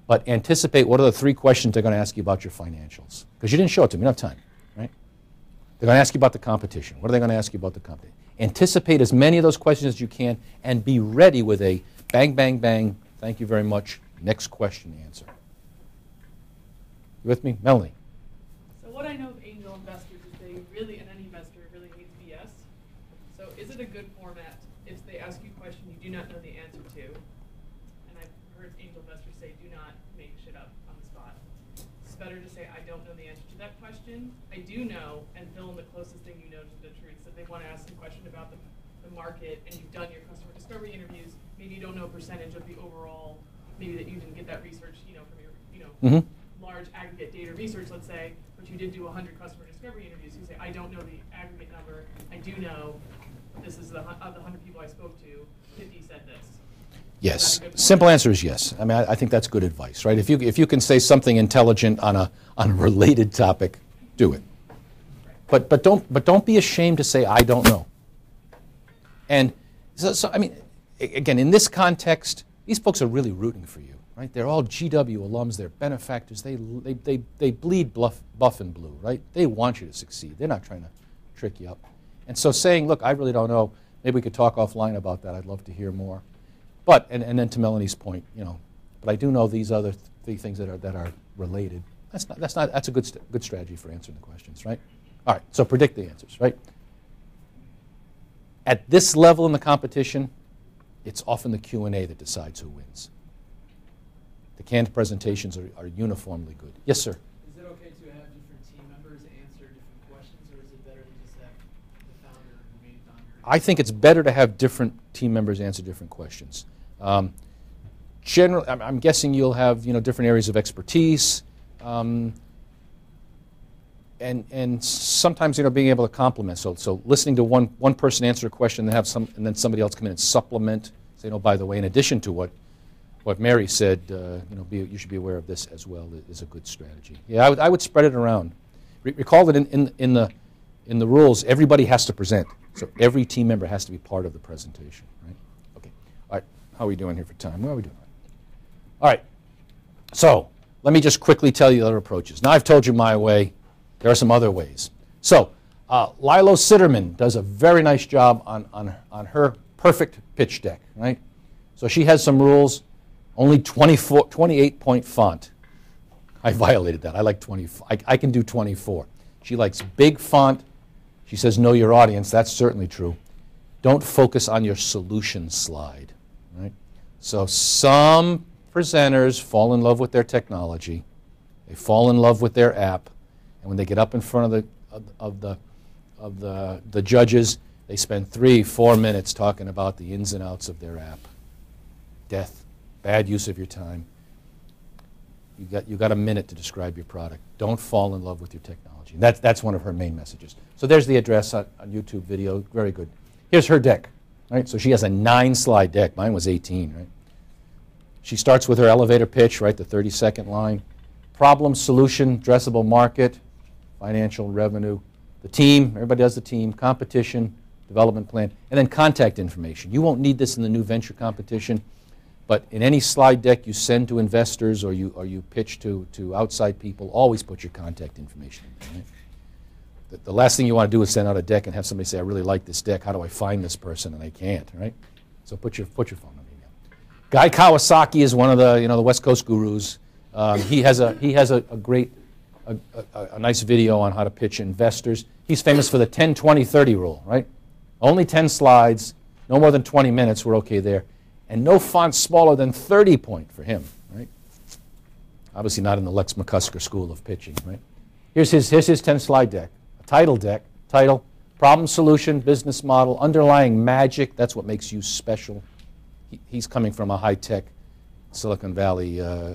but anticipate what are the three questions they're going to ask you about your financials. Because you didn't show it to me, you don't have time, right? They're going to ask you about the competition. What are they going to ask you about the competition? Anticipate as many of those questions as you can and be ready with a bang, bang, bang, thank you very much, next question answer. You with me? Melanie? So what I know of angel investors is they really, and any investor really hates BS. So is it a good format if they ask you a question you do not know the answer to? And I've heard angel investors say, do not make shit up on the spot. It's better to say, I don't know the answer to that question. I do know, and fill in the closest thing you know to the truth. So they want to ask a question about the, the market and you've done your customer discovery interviews, maybe you don't know a percentage of the overall, maybe that you didn't get that research, you know, from your, you know, aggregate data research, let's say, but you did do 100 customer discovery interviews, you say, I don't know the aggregate number, I do know this is the, of the hundred people I spoke to, fifty said this. Yes. Is that a good Simple answer is yes. I mean, I, I think that's good advice, right? If you, if you can say something intelligent on a, on a related topic, do it. But, but, don't, but don't be ashamed to say, I don't know. And so, so, I mean, again, in this context, these folks are really rooting for you, right? They're all GW alums, they're benefactors, they, they, they, they bleed bluff, buff and blue, right? They want you to succeed. They're not trying to trick you up. And so saying, look, I really don't know, maybe we could talk offline about that, I'd love to hear more. But, and, and then to Melanie's point, you know, but I do know these other th- three things that are, that are related. That's not, that's not, that's a good, good strategy for answering the questions, right? All right, so predict the answers, right? At this level in the competition, it's often the Q&A that decides who wins. The canned presentations are, are uniformly good. Yes, sir? Is it okay to have different team members answer different questions, or is it better to just have the founder, the main founder? I think it's better to have different team members answer different questions. Um, generally, I'm, I'm guessing you'll have you know different areas of expertise, um, and and sometimes you know being able to complement. So so listening to one one person answer a question, and have some, and then somebody else come in and supplement. Say, no, by the way, in addition to what what Mary said, uh, you know, be, you should be aware of this as well. Is a good strategy. Yeah, I would, I would spread it around. Re- recall that in, in, in the in the rules, everybody has to present. So every team member has to be part of the presentation, right? Okay. All right. How are we doing here for time? How are we doing? All right. So let me just quickly tell you other approaches. Now I've told you my way. There are some other ways. So uh, Lilo Sitterman does a very nice job on, on, on her perfect pitch deck, right? So she has some rules. Only 24, 28 point font. I violated that. I like 20. I, I can do 24. She likes big font. She says, know your audience. That's certainly true. Don't focus on your solution slide. Right? So some presenters fall in love with their technology. They fall in love with their app. And when they get up in front of the, of, of the, of the, the judges, they spend three, four minutes talking about the ins and outs of their app. Death, bad use of your time. You got, you got a minute to describe your product. Don't fall in love with your technology. That's, that's one of her main messages. So there's the address on, on YouTube video. Very good. Here's her deck. Right? So she has a nine slide deck. Mine was 18. Right? She starts with her elevator pitch, right? The 30 second line. Problem, solution, addressable market, financial revenue, the team. Everybody does the team. Competition, development plan, and then contact information. You won't need this in the new venture competition. But in any slide deck you send to investors or you, or you pitch to, to outside people, always put your contact information in there. Right? The, the last thing you want to do is send out a deck and have somebody say, I really like this deck. How do I find this person? And they can't, right? So put your, put your phone number in. Guy Kawasaki is one of the, you know, the West Coast gurus. Um, he has a, he has a, a great, a, a, a nice video on how to pitch investors. He's famous for the 10, 20, 30 rule, right? Only 10 slides, no more than 20 minutes, we're okay there and no font smaller than 30 point for him, right? Obviously not in the Lex McCusker school of pitching, right? Here's his, here's his 10 slide deck, a title deck, title, problem solution, business model, underlying magic, that's what makes you special. He, he's coming from a high-tech Silicon Valley uh,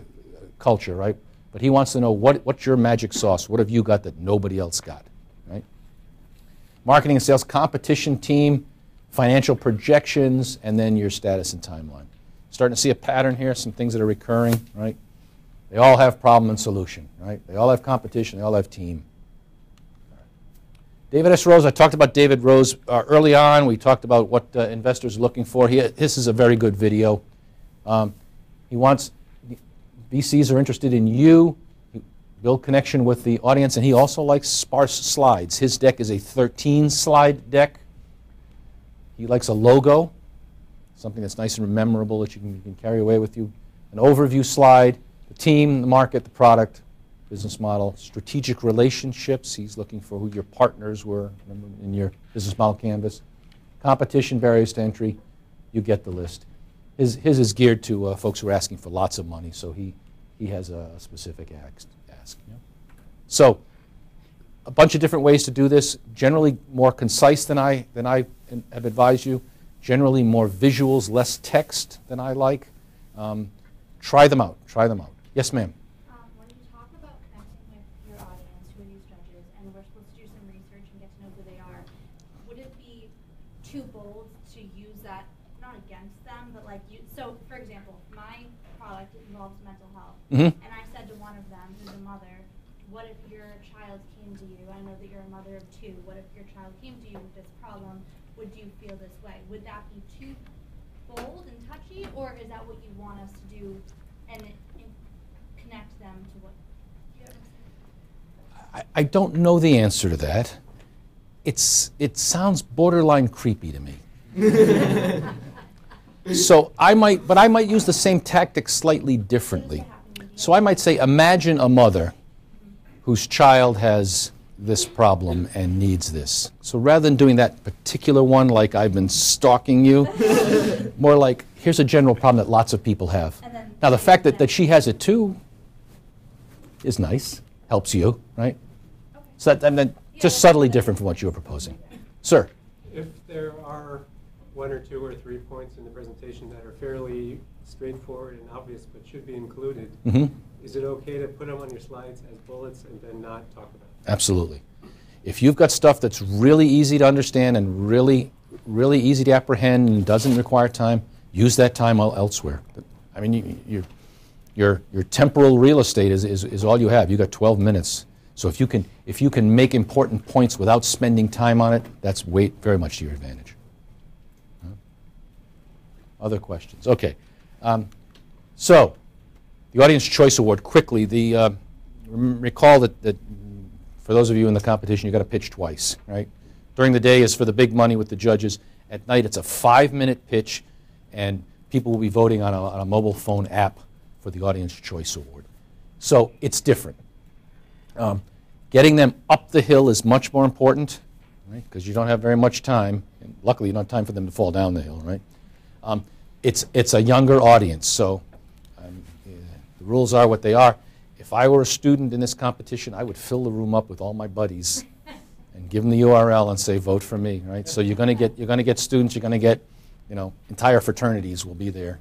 culture, right? But he wants to know what, what's your magic sauce? What have you got that nobody else got, right? Marketing and sales competition team, financial projections, and then your status and timeline. Starting to see a pattern here, some things that are recurring, right? They all have problem and solution, right? They all have competition, they all have team. David S. Rose, I talked about David Rose uh, early on. We talked about what uh, investors are looking for. He, this is a very good video. Um, he wants, VCs are interested in you, build connection with the audience, and he also likes sparse slides. His deck is a 13 slide deck. He likes a logo, something that's nice and memorable that you can, you can, carry away with you. An overview slide, the team, the market, the product, business model, strategic relationships. He's looking for who your partners were in your business model canvas. Competition, barriers to entry. You get the list. His, his is geared to uh, folks who are asking for lots of money, so he, he has a specific ask. ask yeah. So, a bunch of different ways to do this. Generally more concise than I, than I have advised you. Generally more visuals, less text than I like. Um, try them out. Try them out. Yes, ma'am. Um, when you talk about connecting with your audience, who are these judges, and we're supposed to do some research and get to know who they are, would it be too bold to use that not against them, but like you. So, for example, my product involves mental health, Mhm. and I said to one of them, who's a mother, "What if your child came to you? I know that you're a mother of two. What if your child came to you with this problem? Would you feel this way? Would that be too bold and touchy, or is that what you want us to do and, and connect them to what?" Do you understand? I, I don't know the answer to that. It's, it sounds borderline creepy to me. so I might, but I might use the same tactic slightly differently. So I might say, imagine a mother whose child has this problem and needs this. So rather than doing that particular one, like I've been stalking you, more like here's a general problem that lots of people have. Now the fact that, that she has it too is nice, helps you, right? Okay. So that, and then just subtly different from what you were proposing. Sir? If there are one or two or three points in the presentation that are fairly straightforward and obvious but should be included, hmm is it okay to put them on your slides as bullets and then not talk about them? Absolutely. If you've got stuff that's really easy to understand and really, really easy to apprehend and doesn't require time, use that time elsewhere. I mean, you, you, your, your temporal real estate is, is, is all you have. You've got 12 minutes. So if you, can, if you can make important points without spending time on it, that's way, very much to your advantage. Huh? Other questions? Okay. Um, so, the Audience Choice Award, quickly, the, uh, recall that, that for those of you in the competition, you've got to pitch twice, right? During the day is for the big money with the judges. At night, it's a five-minute pitch, and people will be voting on a, on a mobile phone app for the Audience Choice Award. So it's different. Um, getting them up the hill is much more important, right? Because you don't have very much time. And luckily, you don't have time for them to fall down the hill, right? Um, it's, it's a younger audience, so um, eh, the rules are what they are. If I were a student in this competition, I would fill the room up with all my buddies and give them the URL and say, "Vote for me." Right? So you're going to get you're going to get students. You're going to get, you know, entire fraternities will be there.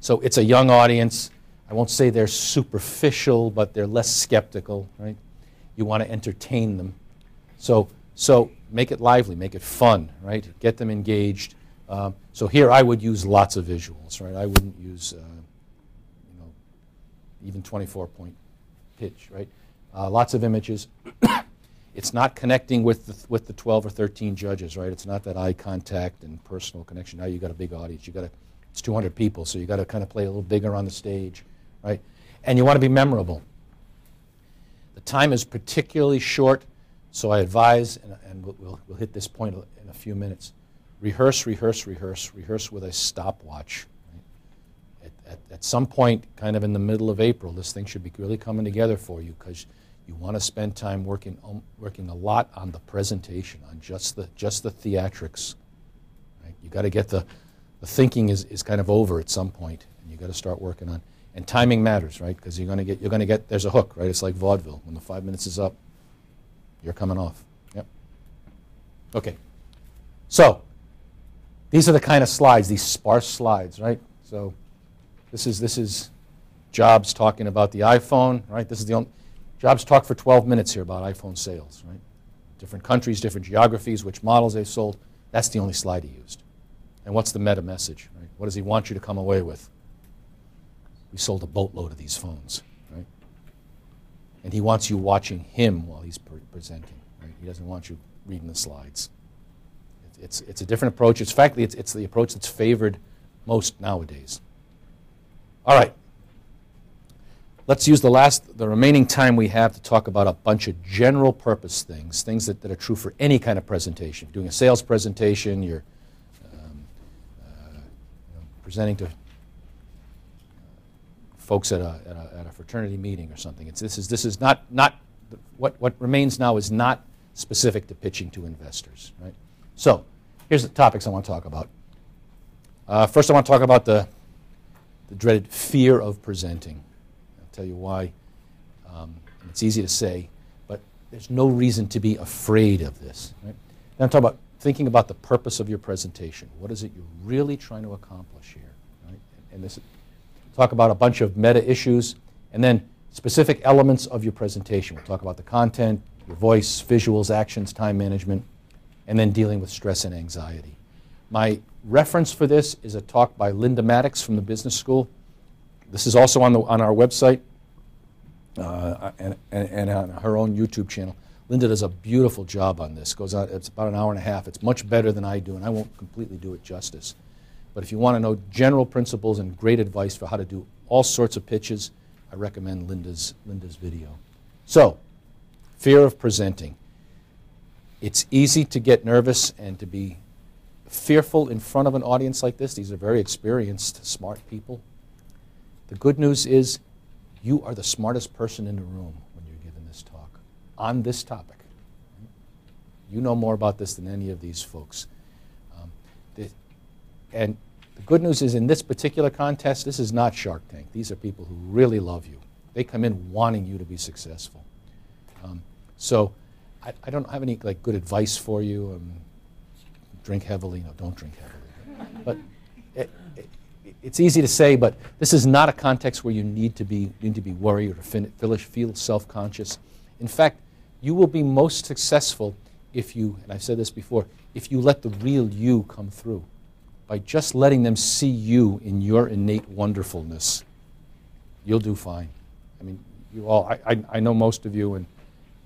So it's a young audience. I won't say they're superficial, but they're less skeptical. Right? You want to entertain them. So so make it lively, make it fun. Right? Get them engaged. Um, so here I would use lots of visuals. Right? I wouldn't use. Uh, you know, even 24 point pitch, right? Uh, lots of images. it's not connecting with the, with the 12 or 13 judges, right? It's not that eye contact and personal connection. Now you've got a big audience. You got to, it's 200 people, so you got to kind of play a little bigger on the stage, right? And you want to be memorable. Time is particularly short, so I advise, and, and we'll, we'll, we'll hit this point in a few minutes. Rehearse, rehearse, rehearse, rehearse with a stopwatch. At, at, at some point, kind of in the middle of April, this thing should be really coming together for you because you want to spend time working, um, working a lot on the presentation, on just the, just the theatrics. Right? You got to get the, the thinking is, is kind of over at some point, and you've got to start working on. And timing matters, right? Because you're going to get, you're going to get, there's a hook, right? It's like vaudeville. When the five minutes is up, you're coming off. Yep. Okay. So, these are the kind of slides, these sparse slides, right? So, this is this is Jobs talking about the iPhone, right? This is the only Jobs talk for 12 minutes here about iPhone sales, right? Different countries, different geographies, which models they sold. That's the only slide he used. And what's the meta message, right? What does he want you to come away with? We sold a boatload of these phones, right? And he wants you watching him while he's pre- presenting, right? He doesn't want you reading the slides. It's, it's a different approach. It's frankly, it's, it's the approach that's favored most nowadays. All right. Let's use the last, the remaining time we have to talk about a bunch of general purpose things, things that, that are true for any kind of presentation. If you're doing a sales presentation, you're um, uh, you know, presenting to folks at a, at a, at a fraternity meeting or something. It's, this is, this is not, not what, what remains now is not specific to pitching to investors, right? So, here's the topics I want to talk about. Uh, first, I want to talk about the, the dreaded fear of presenting. I'll tell you why. Um, it's easy to say, but there's no reason to be afraid of this. Right? Then I'm talking about thinking about the purpose of your presentation. What is it you're really trying to accomplish here? Right? And this, talk about a bunch of meta issues, and then specific elements of your presentation. We'll talk about the content, your voice, visuals, actions, time management, and then dealing with stress and anxiety. My reference for this is a talk by Lynda Maddox from the business school. This is also on, the, on our website uh, and, and, and on her own YouTube channel. Linda does a beautiful job on this. Goes out, it's about an hour and a half. It's much better than I do, and I won't completely do it justice. But if you want to know general principles and great advice for how to do all sorts of pitches, I recommend Lynda's, Lynda's video. So, fear of presenting. It's easy to get nervous and to be fearful in front of an audience like this. These are very experienced, smart people. The good news is you are the smartest person in the room when you're giving this talk on this topic. You know more about this than any of these folks. Um, the, and the good news is in this particular contest, this is not Shark Tank. These are people who really love you. They come in wanting you to be successful. Um, so I, I, don't have any like good advice for you. Um, drink heavily. No, don't drink heavily. But it, it, it's easy to say, but this is not a context where you need to be, need to be worried or feel, feel self-conscious. In fact, you will be most successful if you, and I've said this before, if you let the real you come through. By just letting them see you in your innate wonderfulness, you'll do fine. I mean, you all, I, I, I know most of you, and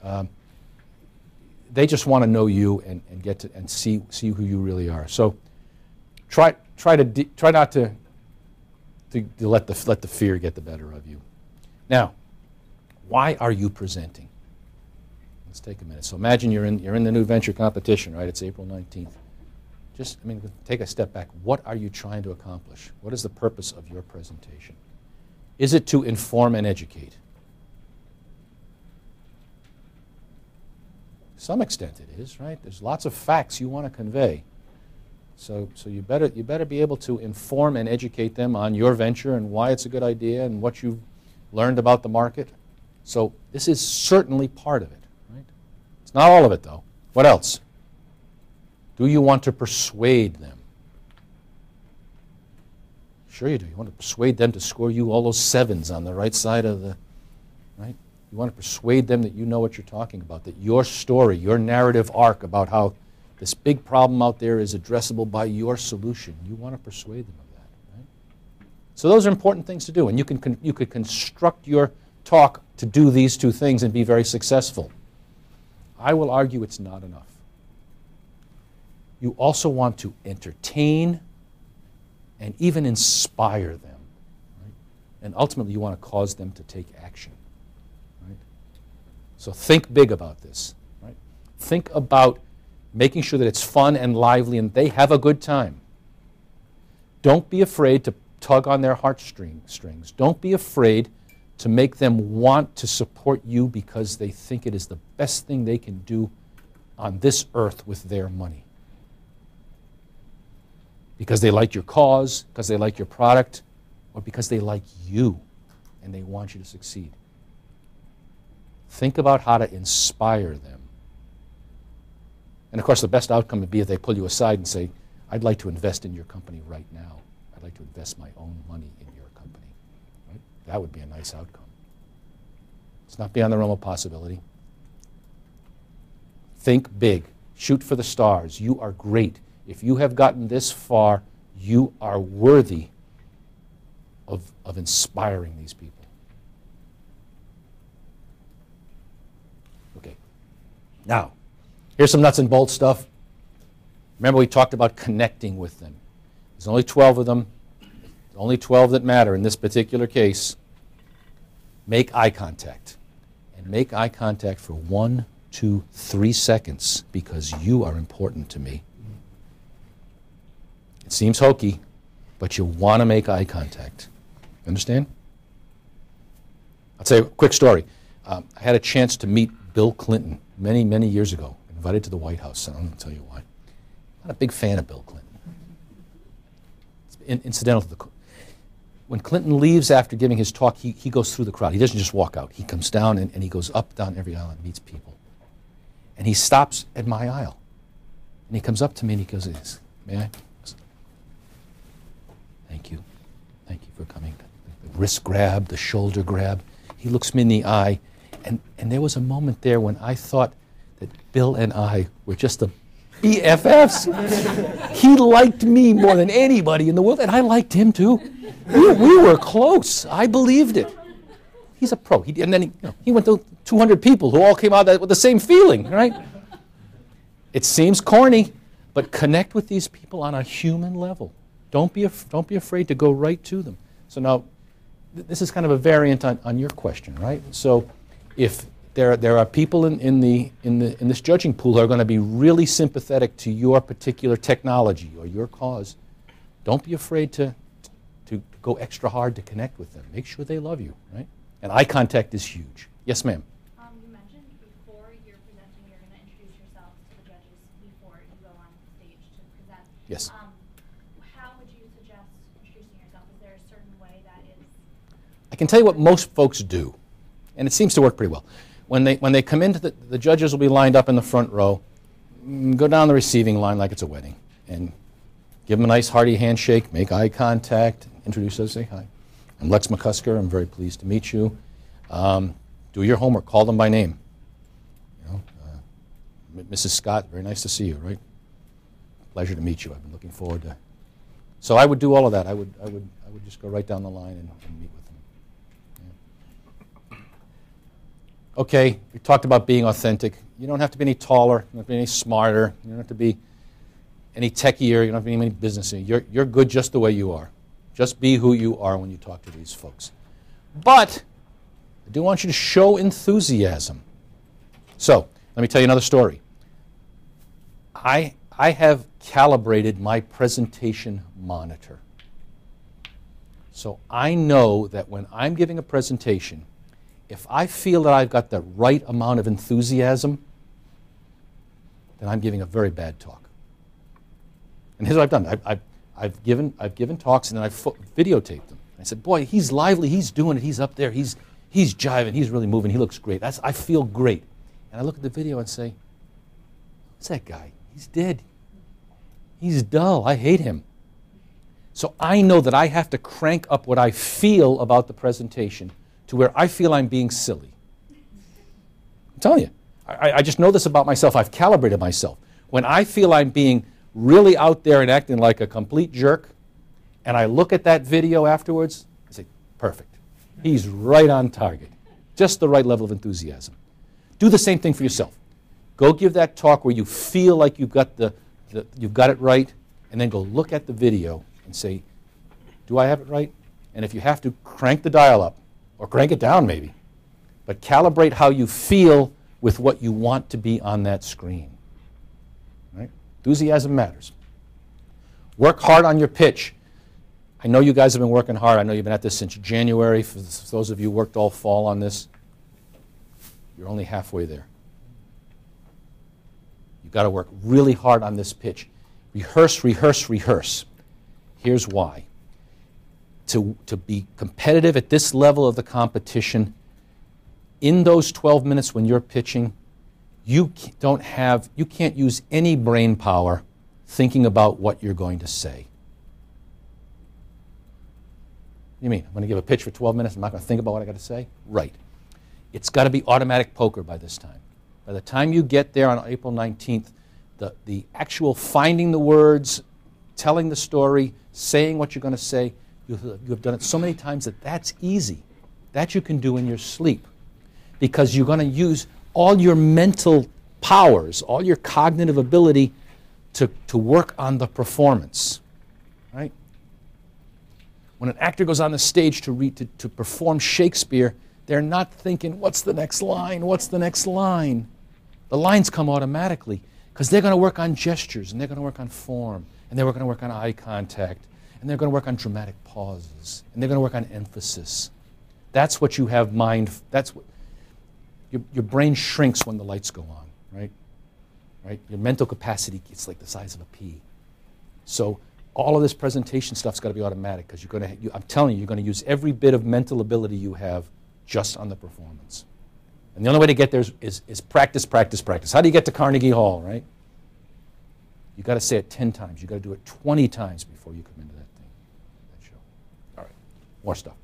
um, they just want to know you and, and get to and see see who you really are. So try try to try not to, to, to let the let the fear get the better of you. Now, why are you presenting? Let's take a minute. So imagine you're in you're in the new venture competition, right? It's April 19th. Just I mean take a step back. What are you trying to accomplish? What is the purpose of your presentation? Is it to inform and educate? some extent it is, right? There's lots of facts you want to convey. So, so you, better, you better be able to inform and educate them on your venture and why it's a good idea and what you've learned about the market. So this is certainly part of it, right? It's not all of it, though. What else? Do you want to persuade them? Sure you do. You want to persuade them to score you all those sevens on the right side of the, right? You want to persuade them that you know what you're talking about, that your story, your narrative arc about how this big problem out there is addressable by your solution. You want to persuade them of that, right? So those are important things to do, and you can you could construct your talk to do these two things and be very successful. I will argue it's not enough. You also want to entertain and even inspire them. Right? And ultimately, you want to cause them to take action. So think big about this. Right? Think about making sure that it's fun and lively and they have a good time. Don't be afraid to tug on their heartstrings. Don't be afraid to make them want to support you because they think it is the best thing they can do on this earth with their money. Because they like your cause, because they like your product, or because they like you and they want you to succeed. Think about how to inspire them. And of course, the best outcome would be if they pull you aside and say, I'd like to invest in your company right now. I'd like to invest my own money in your company. Right? That would be a nice outcome. It's not beyond the realm of possibility. Think big. Shoot for the stars. You are great. If you have gotten this far, you are worthy of, of inspiring these people. Okay. Now, here's some nuts and bolts stuff. Remember, we talked about connecting with them. There's only 12 of them, only 12 that matter in this particular case. Make eye contact. And make eye contact for one, two, three seconds because you are important to me. It seems hokey, but you want to make eye contact. Understand? I'll tell you a quick story. Um, I had a chance to meet Bill Clinton many, many years ago, invited to the White House. I'm going to tell you why. Not a big fan of Bill Clinton. It's in, incidental to the. When Clinton leaves after giving his talk, he, he goes through the crowd. He doesn't just walk out. He comes down and, and he goes up, down every aisle and meets people. And he stops at my aisle. And he comes up to me and he goes, May I? Thank you. Thank you for coming. The wrist grab, the shoulder grab. He looks me in the eye and, and there was a moment there when I thought that Bill and I were just the BFFs. he liked me more than anybody in the world, and I liked him too. We, we were close. I believed it. He's a pro. He, and then he, you know, he went to 200 people who all came out with the same feeling, right? It seems corny, but connect with these people on a human level. Don't be, af- don't be afraid to go right to them. So now, th- this is kind of a variant on, on your question, right? So if there, there are people in, in, the, in, the, in this judging pool who are going to be really sympathetic to your particular technology or your cause, don't be afraid to, to go extra hard to connect with them. Make sure they love you, right? And eye contact is huge. Yes, ma'am. Um, you mentioned before you're presenting, you're going to introduce yourself to the judges before you go on stage to present. Yes. Um, how would you suggest introducing yourself? Is there a certain way that is? I can tell you what most folks do, and it seems to work pretty well. When they, when they come into the, the judges will be lined up in the front row, mm, go down the receiving line like it's a wedding, and give them a nice hearty handshake, make eye contact, introduce us, say hi. I'm Lex McCusker. I'm very pleased to meet you. Um, do your homework. Call them by name. You know, uh, Mrs. Scott, very nice to see you. Right? Pleasure to meet you. I've been looking forward to. So I would do all of that. I would, I would, I would just go right down the line and, and meet with them. Yeah. Okay, we talked about being authentic. You don't have to be any taller. You don't have to be any smarter. You don't have to be any techier. You don't have to be any businessy. You're, you're good just the way you are. Just be who you are when you talk to these folks. But I do want you to show enthusiasm. So, let me tell you another story. I, I have calibrated my presentation monitor. So I know that when I'm giving a presentation, if I feel that I've got the right amount of enthusiasm, then I'm giving a very bad talk. And here's what I've done. I've, I've, I've, given, I've given talks and then I've fo- videotaped them. I said, boy, he's lively, he's doing it, he's up there, he's, he's jiving, he's really moving, he looks great. That's, I feel great. And I look at the video and say, what's that guy? He's dead. He's dull. I hate him. So I know that I have to crank up what I feel about the presentation to where I feel I'm being silly. I'm telling you. I, I just know this about myself. I've calibrated myself. When I feel I'm being really out there and acting like a complete jerk, and I look at that video afterwards, I say, perfect. He's right on target. Just the right level of enthusiasm. Do the same thing for yourself. Go give that talk where you feel like you've got, the, the, you've got it right, and then go look at the video and say, do I have it right? And if you have to, crank the dial up, or crank it down maybe. But calibrate how you feel with what you want to be on that screen. Right? Enthusiasm matters. Work hard on your pitch. I know you guys have been working hard. I know you've been at this since January. For those of you who worked all fall on this, you're only halfway there. You've got to work really hard on this pitch. Rehearse, rehearse, rehearse. Here's why. To, to be competitive at this level of the competition, in those 12 minutes when you're pitching, you don't have, you can't use any brain power thinking about what you're going to say. You mean, I'm going to give a pitch for 12 minutes, I'm not going to think about what I got to say? Right. It's got to be automatic poker by this time. By the time you get there on April 19th, the, the actual finding the words, telling the story, saying what you're going to say, you have, done it so many times that that's easy. That you can do in your sleep. Because you're going to use all your mental powers, all your cognitive ability to, to work on the performance. Right? When an actor goes on the stage to, read, to, to perform Shakespeare, they're not thinking, what's the next line? What's the next line? The lines come automatically because they're going to work on gestures and they're going to work on form and they're going to work on eye contact and they're going to work on dramatic pauses and they're going to work on emphasis. That's what you have mind. That's what your, your brain shrinks when the lights go on, right? Right? Your mental capacity gets like the size of a pea. So all of this presentation stuff's got to be automatic because you're going to. You, I'm telling you, you're going to use every bit of mental ability you have just on the performance. And the only way to get there is, is, is practice, practice, practice. How do you get to Carnegie Hall, right? You've got to say it 10 times. You've got to do it 20 times before you come into that thing, that show. All right, more stuff.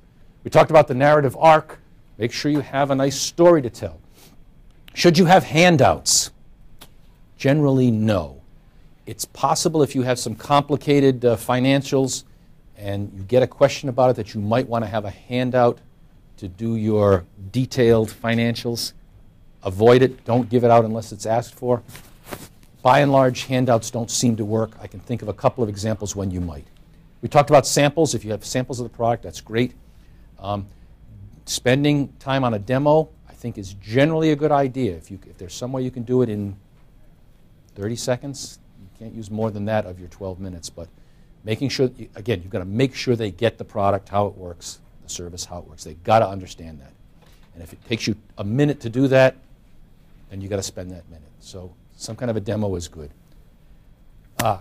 We talked about the narrative arc. Make sure you have a nice story to tell. Should you have handouts? Generally, no. it's possible if you have some complicated uh, financials and you get a question about it that you might want to have a handout to do your detailed financials. Avoid it. Don't give it out unless it's asked for. By and large, handouts don't seem to work. I can think of a couple of examples when you might. We talked about samples. If you have samples of the product, that's great. Um, spending time on a demo, I think, is generally a good idea. If, you, if there's some way you can do it in 30 seconds, you can't use more than that of your 12 minutes. But making sure, again, you've got to make sure they get the product, how it works, the service, how it works. They've got to understand that. And if it takes you a minute to do that, then you've got to spend that minute. So some kind of a demo is good. Ah,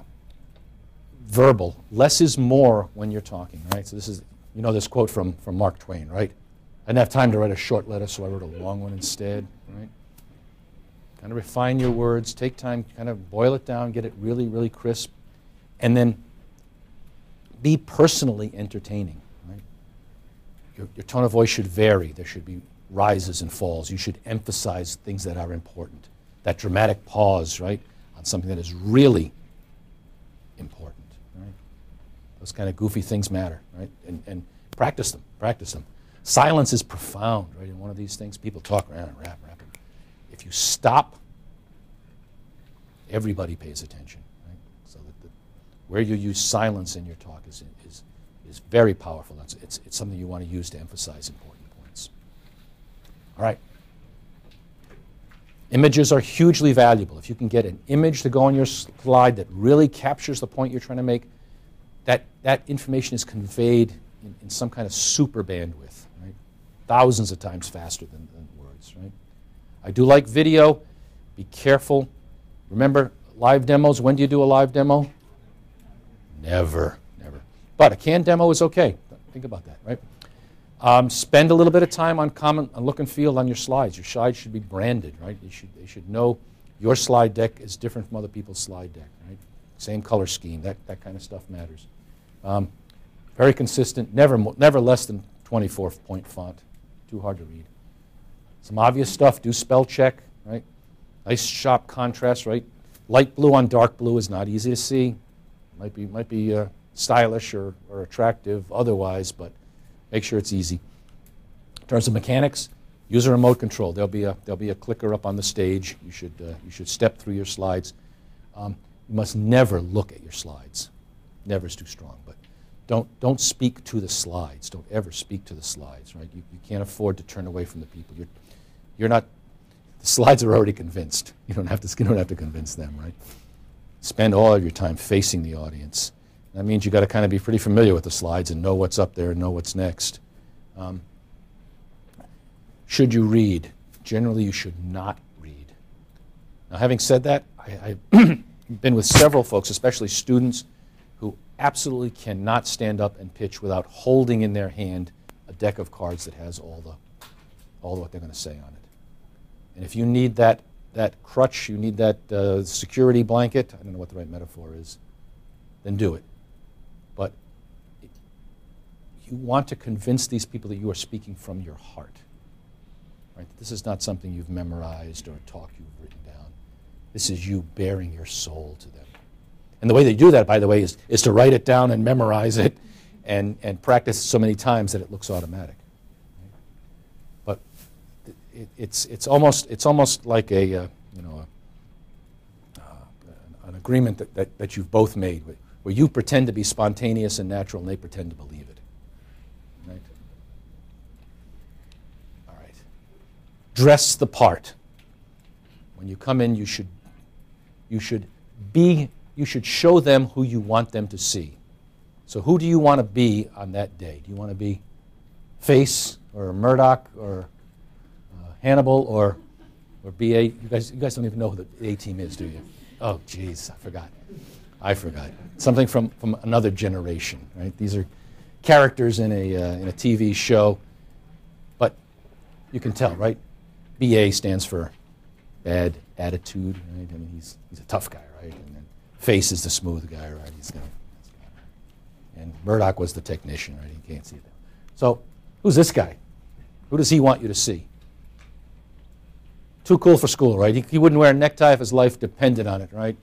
verbal. Less is more when you're talking, right? So this is, you know this quote from, from Mark Twain, right? I didn't have time to write a short letter, so I wrote a long one instead, right? Kind of refine your words, take time, kind of boil it down, get it really, really crisp, and then be personally entertaining, right? Your, your tone of voice should vary. There should be rises and falls. You should emphasize things that are important. That dramatic pause, right, on something that is really important? Those kind of goofy things matter, right? And, and practice them, practice them. Silence is profound, right? In one of these things, people talk around, rap, rap. If you stop, everybody pays attention, right? So that the, where you use silence in your talk is, is, is very powerful. It's, it's, it's something you want to use to emphasize important points. All right. Images are hugely valuable. If you can get an image to go on your slide that really captures the point you're trying to make, that, that information is conveyed in, in some kind of super bandwidth, right? Thousands of times faster than, than words, right? I do like video. Be careful. Remember, live demos, when do you do a live demo? Never, never. But a canned demo is okay. Think about that, right? Um, spend a little bit of time on comment, on look and feel on your slides. Your slides should be branded, right? They should, they should know your slide deck is different from other people's slide deck, right? Same color scheme, that, that kind of stuff matters. Um, very consistent, never, never less than 24 point font. Too hard to read. Some obvious stuff, do spell check, right? Nice sharp contrast, right? Light blue on dark blue is not easy to see. Might be, might be uh, stylish or, or attractive otherwise, but Make sure it's easy. In terms of mechanics, use a remote control. There'll be a, there'll be a clicker up on the stage. You should, uh, you should step through your slides. Um, you must never look at your slides. Never is too strong, but don't, don't speak to the slides. Don't ever speak to the slides, right? You, you can't afford to turn away from the people. You're, you're not, the slides are already convinced. You don't have to, you don't have to convince them, right? Spend all of your time facing the audience. That means you've got to kind of be pretty familiar with the slides and know what's up there and know what's next. Um, should you read? Generally, you should not read. Now, having said that, I, have been with several folks, especially students, absolutely cannot stand up and pitch without holding in their hand a deck of cards that has all the, all what they're going to say on it. And if you need that, that crutch, you need that uh, security blanket, I don't know what the right metaphor is, then do it But you want to convince these people that you are speaking from your heart. Right? This is not something you've memorized or a talk you've written down. This is you bearing your soul to them. And the way they do that, by the way, is, is to write it down and memorize it and, and practice so many times that it looks automatic. But it, it's, it's, almost, it's almost like a, uh, you know, a, uh, an agreement that, that, that you've both made, where you pretend to be spontaneous and natural and they pretend to believe it. All right. Dress the part. When you come in, you should, you should be, you should show them who you want them to see. So who do you want to be on that day? Do you want to be Face or Murdock or uh, Hannibal or, or BA? You guys, you guys don't even know who the A team is, do you? Oh, jeez, I forgot. I forgot. Something from, from another generation, right? These are characters in a, uh, in a TV show. But you can tell, right? BA stands for bad attitude, right? I mean, he's, he's a tough guy, right? And Face is the smooth guy, right? He's gonna, and Murdock was the technician, right? He can't see them. So, who's this guy? Who does he want you to see? Too cool for school, right? He, he wouldn't wear a necktie if his life depended on it, right?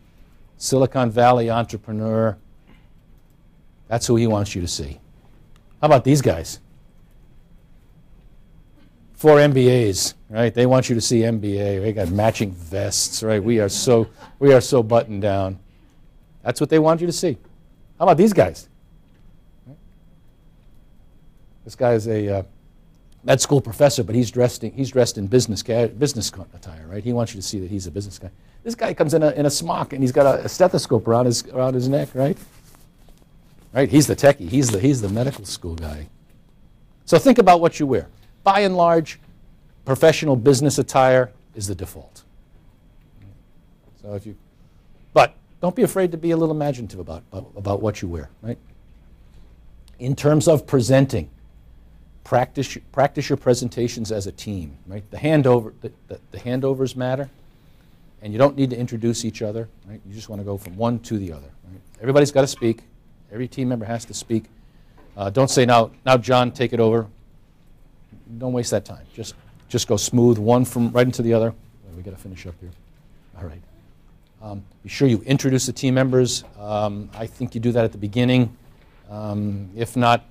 Silicon Valley entrepreneur. That's who he wants you to see. How about these guys? Four MBAs, right? They want you to see MBA. They got matching vests, right? We are so we are so buttoned down. That's what they want you to see. How about these guys? This guy is a uh, med school professor, but he's dressed in, he's dressed in business business attire, right? He wants you to see that he's a business guy. This guy comes in a, in a smock and he's got a, a stethoscope around his around his neck, right? Right? He's the techie. He's the he's the medical school guy. So think about what you wear. By and large, professional business attire is the default. So if you, don't be afraid to be a little imaginative about, about, what you wear, right? In terms of presenting, practice, practice your presentations as a team, right? The, handover, the, the, the handovers matter, and you don't need to introduce each other, right? You just want to go from one to the other. Right? Everybody's got to speak. Every team member has to speak. Uh, don't say, now, now, John, take it over. Don't waste that time. Just, just go smooth, one from right into the other. we got to finish up here. All right. Um, be sure you introduce the team members. Um, I think you do that at the beginning. Um, if not,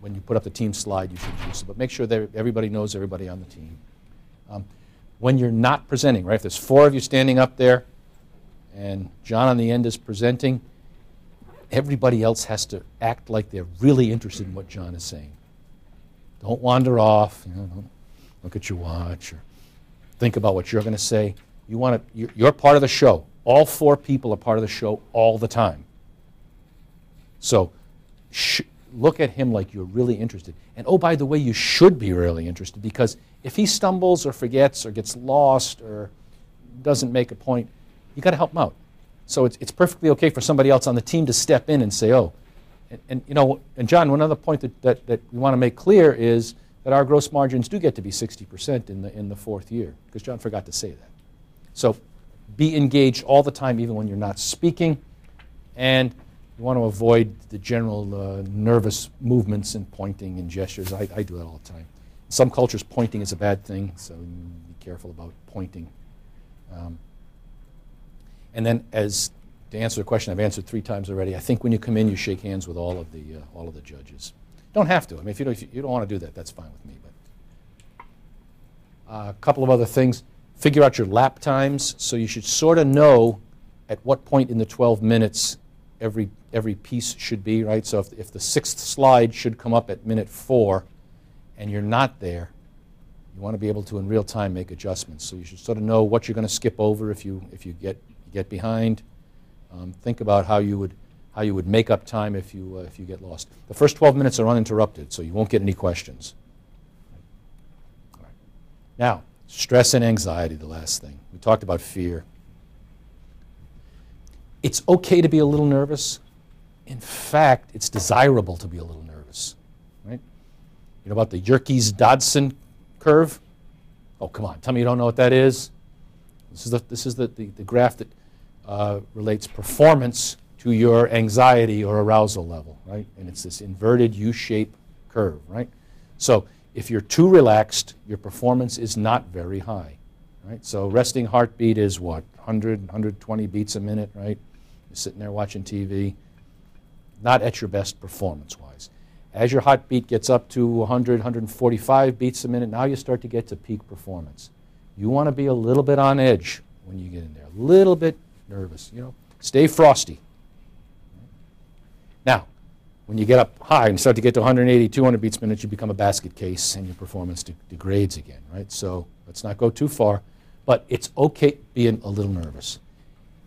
when you put up the team slide, you should introduce it. But make sure that everybody knows everybody on the team. Um, when you're not presenting, right? If there's four of you standing up there, and John on the end is presenting, everybody else has to act like they're really interested in what John is saying. Don't wander off. You know, don't look at your watch or think about what you're going to say. You want to. You're part of the show. All four people are part of the show all the time. So, look at him like you're really interested. And oh, by the way, you should be really interested because if he stumbles or forgets or gets lost or doesn't make a point, you got to help him out. So it's, it's perfectly okay for somebody else on the team to step in and say, oh, and, and you know, and John, one other point that, that, that we want to make clear is that our gross margins do get to be 60% in the, in the fourth year, because John forgot to say that. So be engaged all the time, even when you're not speaking, and you want to avoid the general uh, nervous movements and pointing and gestures. I, I do that all the time. In some cultures, pointing is a bad thing, so be careful about pointing. Um, and then, as to answer the question I've answered three times already, I think when you come in, you shake hands with all of the uh, all of the judges. Don't have to. I mean, if you don't, if you don't want to do that, that's fine with me. But uh, a couple of other things. Figure out your lap times. So you should sort of know at what point in the 12 minutes every every piece should be, right? So if, if the sixth slide should come up at minute four, and you're not there, you want to be able to in real time make adjustments. So you should sort of know what you're going to skip over if you if you get get behind. Um, think about how you would how you would make up time if you uh, if you get lost. The first 12 minutes are uninterrupted, so you won't get any questions. Now, stress and anxiety. The last thing we talked about fear. It's okay to be a little nervous. In fact, it's desirable to be a little nervous. Right? You know about the Yerkes Dodson curve? Oh, come on. Tell me you don't know what that is. This is the, this is the, the, the graph that uh, relates performance to your anxiety or arousal level, right? And it's this inverted U-shaped curve, right? So if you're too relaxed, your performance is not very high, right? So resting heartbeat is what, 100, 120 beats a minute, right? You're sitting there watching TV, not at your best performance-wise. As your heartbeat gets up to 100, 145 beats a minute, now you start to get to peak performance. You want to be a little bit on edge when you get in there, a little bit nervous, you know. Stay frosty. Now, when you get up high and start to get to 180, 200 beats per minute, you become a basket case and your performance de degrades again, right? So let's not go too far. But it's okay being a little nervous.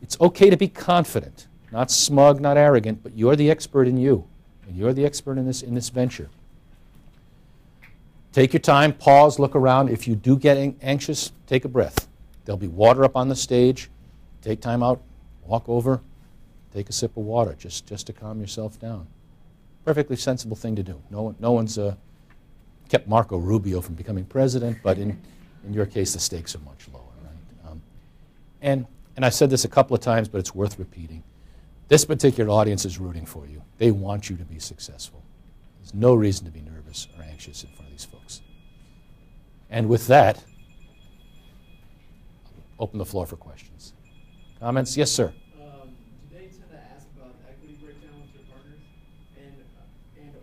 It's okay to be confident, not smug, not arrogant, but you're the expert in you, and you're the expert in this, in this venture. Take your time, pause, look around. If you do get anxious, take a breath. There'll be water up on the stage. Take time out, walk over, take a sip of water just, just to calm yourself down. Perfectly sensible thing to do. No, one, no one's uh, kept Marco Rubio from becoming president, but in, in your case, the stakes are much lower. Right? Um, and, and I said this a couple of times, but it's worth repeating. This particular audience is rooting for you. They want you to be successful. There's no reason to be nervous or anxious in front of these folks. And with that, open the floor for questions. Comments? Yes, sir. Um,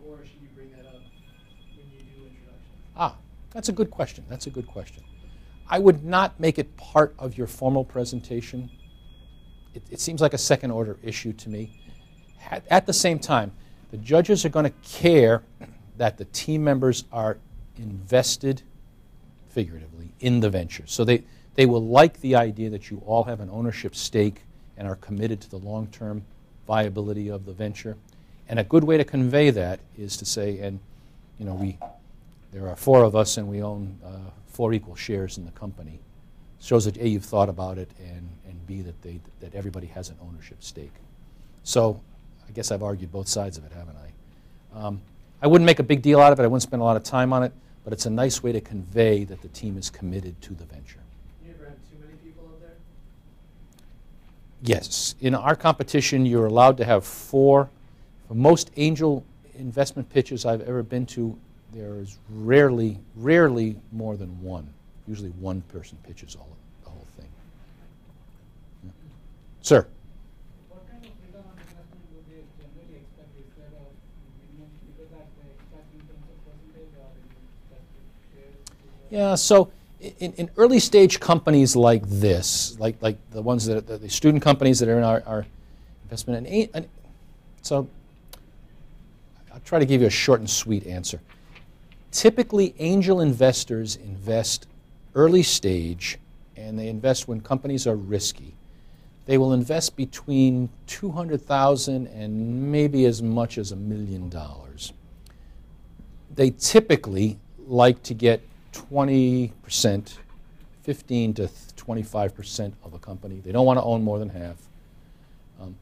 or should you bring that up when you do introductions? Ah, that's a good question. That's a good question. I would not make it part of your formal presentation. It, it seems like a second order issue to me. At, at the same time, the judges are going to care that the team members are invested, figuratively, in the venture. So they, they will like the idea that you all have an ownership stake and are committed to the long term viability of the venture. And a good way to convey that is to say, and you know, we, there are four of us and we own uh, four equal shares in the company. Shows that A, you've thought about it, and, and B, that, they, that everybody has an ownership stake. So I guess I've argued both sides of it, haven't I? Um, I wouldn't make a big deal out of it. I wouldn't spend a lot of time on it, but it's a nice way to convey that the team is committed to the venture. You ever have too many people up there? Yes. In our competition, you're allowed to have four. For most angel investment pitches I've ever been to, there is rarely, rarely more than one. Usually one person pitches all, the whole thing. Yeah. Sir. What kind of return on investment would they generally expect? Is there minimum figure that they expect in terms of percentage or in specific? Yeah, so in, in early stage companies like this, like, like the ones that, the, the student companies that are in our, our investment, and, and so I'll try to give you a short and sweet answer. Typically, angel investors invest early stage and they invest when companies are risky. They will invest between 200,000 and maybe as much as a million dollars. They typically like to get 20%, 15 to 25% of a company. They don't want to own more than half. Um,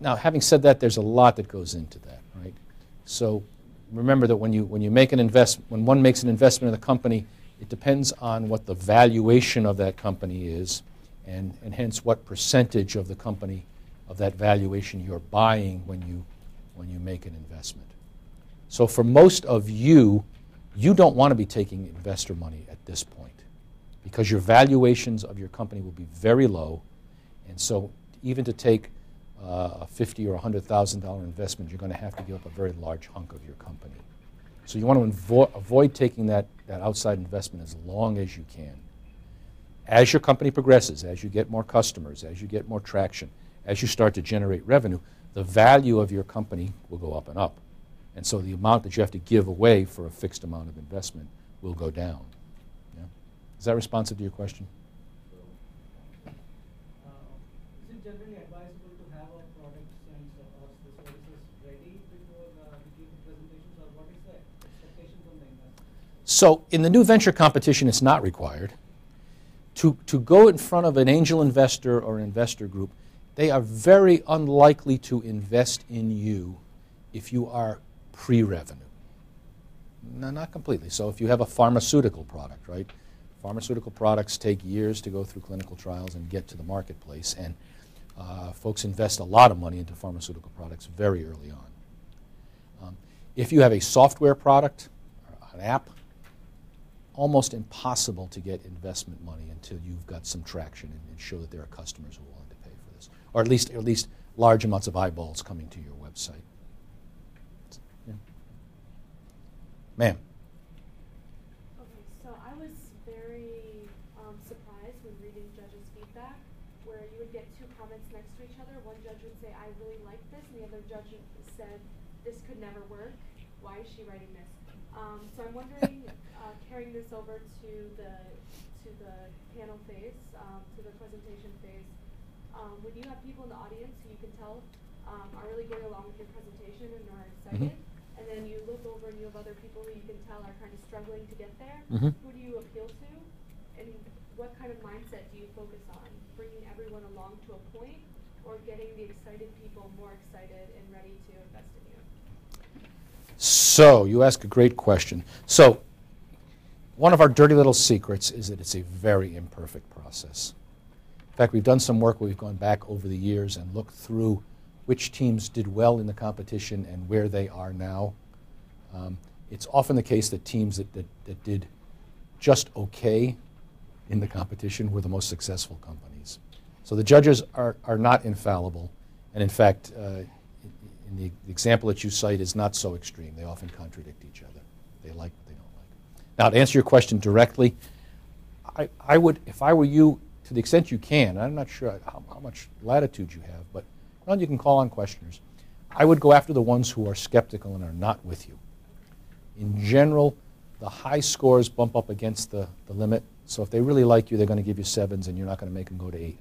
now, having said that, there's a lot that goes into that, right? So remember that when you, when you make an invest, when one makes an investment in a company, it depends on what the valuation of that company is, and, and hence what percentage of the company of that valuation you're buying when you, when you make an investment. So for most of you, you don't want to be taking investor money at this point because your valuations of your company will be very low. And so, even to take Uh, a fifty or hundred thousand dollar investment, you're going to have to give up a very large hunk of your company. So you want to avo- avoid taking that, that outside investment as long as you can. As your company progresses, as you get more customers, as you get more traction, as you start to generate revenue, the value of your company will go up and up. And so the amount that you have to give away for a fixed amount of investment will go down. Yeah? Is that responsive to your question? Uh, is it generally advisable to have our products and so- or the services ready before uh, we give the presentations, or what is the expectation from the investor? So in the new venture competition, it's not required. To, to go in front of an angel investor or an investor group, they are very unlikely to invest in you if you are pre-revenue. No, not completely. So if you have a pharmaceutical product, right? Pharmaceutical products take years to go through clinical trials and get to the marketplace, and uh, folks invest a lot of money into pharmaceutical products very early on. Um, if you have a software product, an app, almost impossible to get investment money until you've got some traction and, show that there are customers who are willing to pay for this, or at least at least large amounts of eyeballs coming to your website. Ma'am. Okay, so I was very um, surprised when reading judges' feedback, where you would get two comments next to each other. One judge would say, "I really like this," and the other judge said, "This could never work. Why is she writing this?" Um, so I'm wondering, carrying this over to the to the panel phase, um, to the presentation phase, um, when you have people in the audience who you can tell um, are really going along with your presentation and are excited, and then you look over and you have other people who you can tell are kind of struggling to get there. Mhm. Who do you appeal to, and what kind of mindset do you focus on? Bringing everyone along to a point, or getting the excited people more excited and ready to invest in you? So, you ask a great question. So, one of our dirty little secrets is that it's a very imperfect process. In fact, we've done some work where we've gone back over the years and looked through which teams did well in the competition and where they are now. Um, it's often the case that teams that, that, that did just okay in the competition were the most successful companies. So the judges are, are not infallible. And in fact, uh, in the, the example that you cite is not so extreme. They often contradict each other. They like what they don't like. Now, to answer your question directly, I, I would, if I were you, to the extent you can, I'm not sure how, how much latitude you have, but well, you can call on questioners. I would go after the ones who are skeptical and are not with you. In general, the high scores bump up against the, the limit. So if they really like you, they're going to give you sevens, and you're not going to make them go to eight.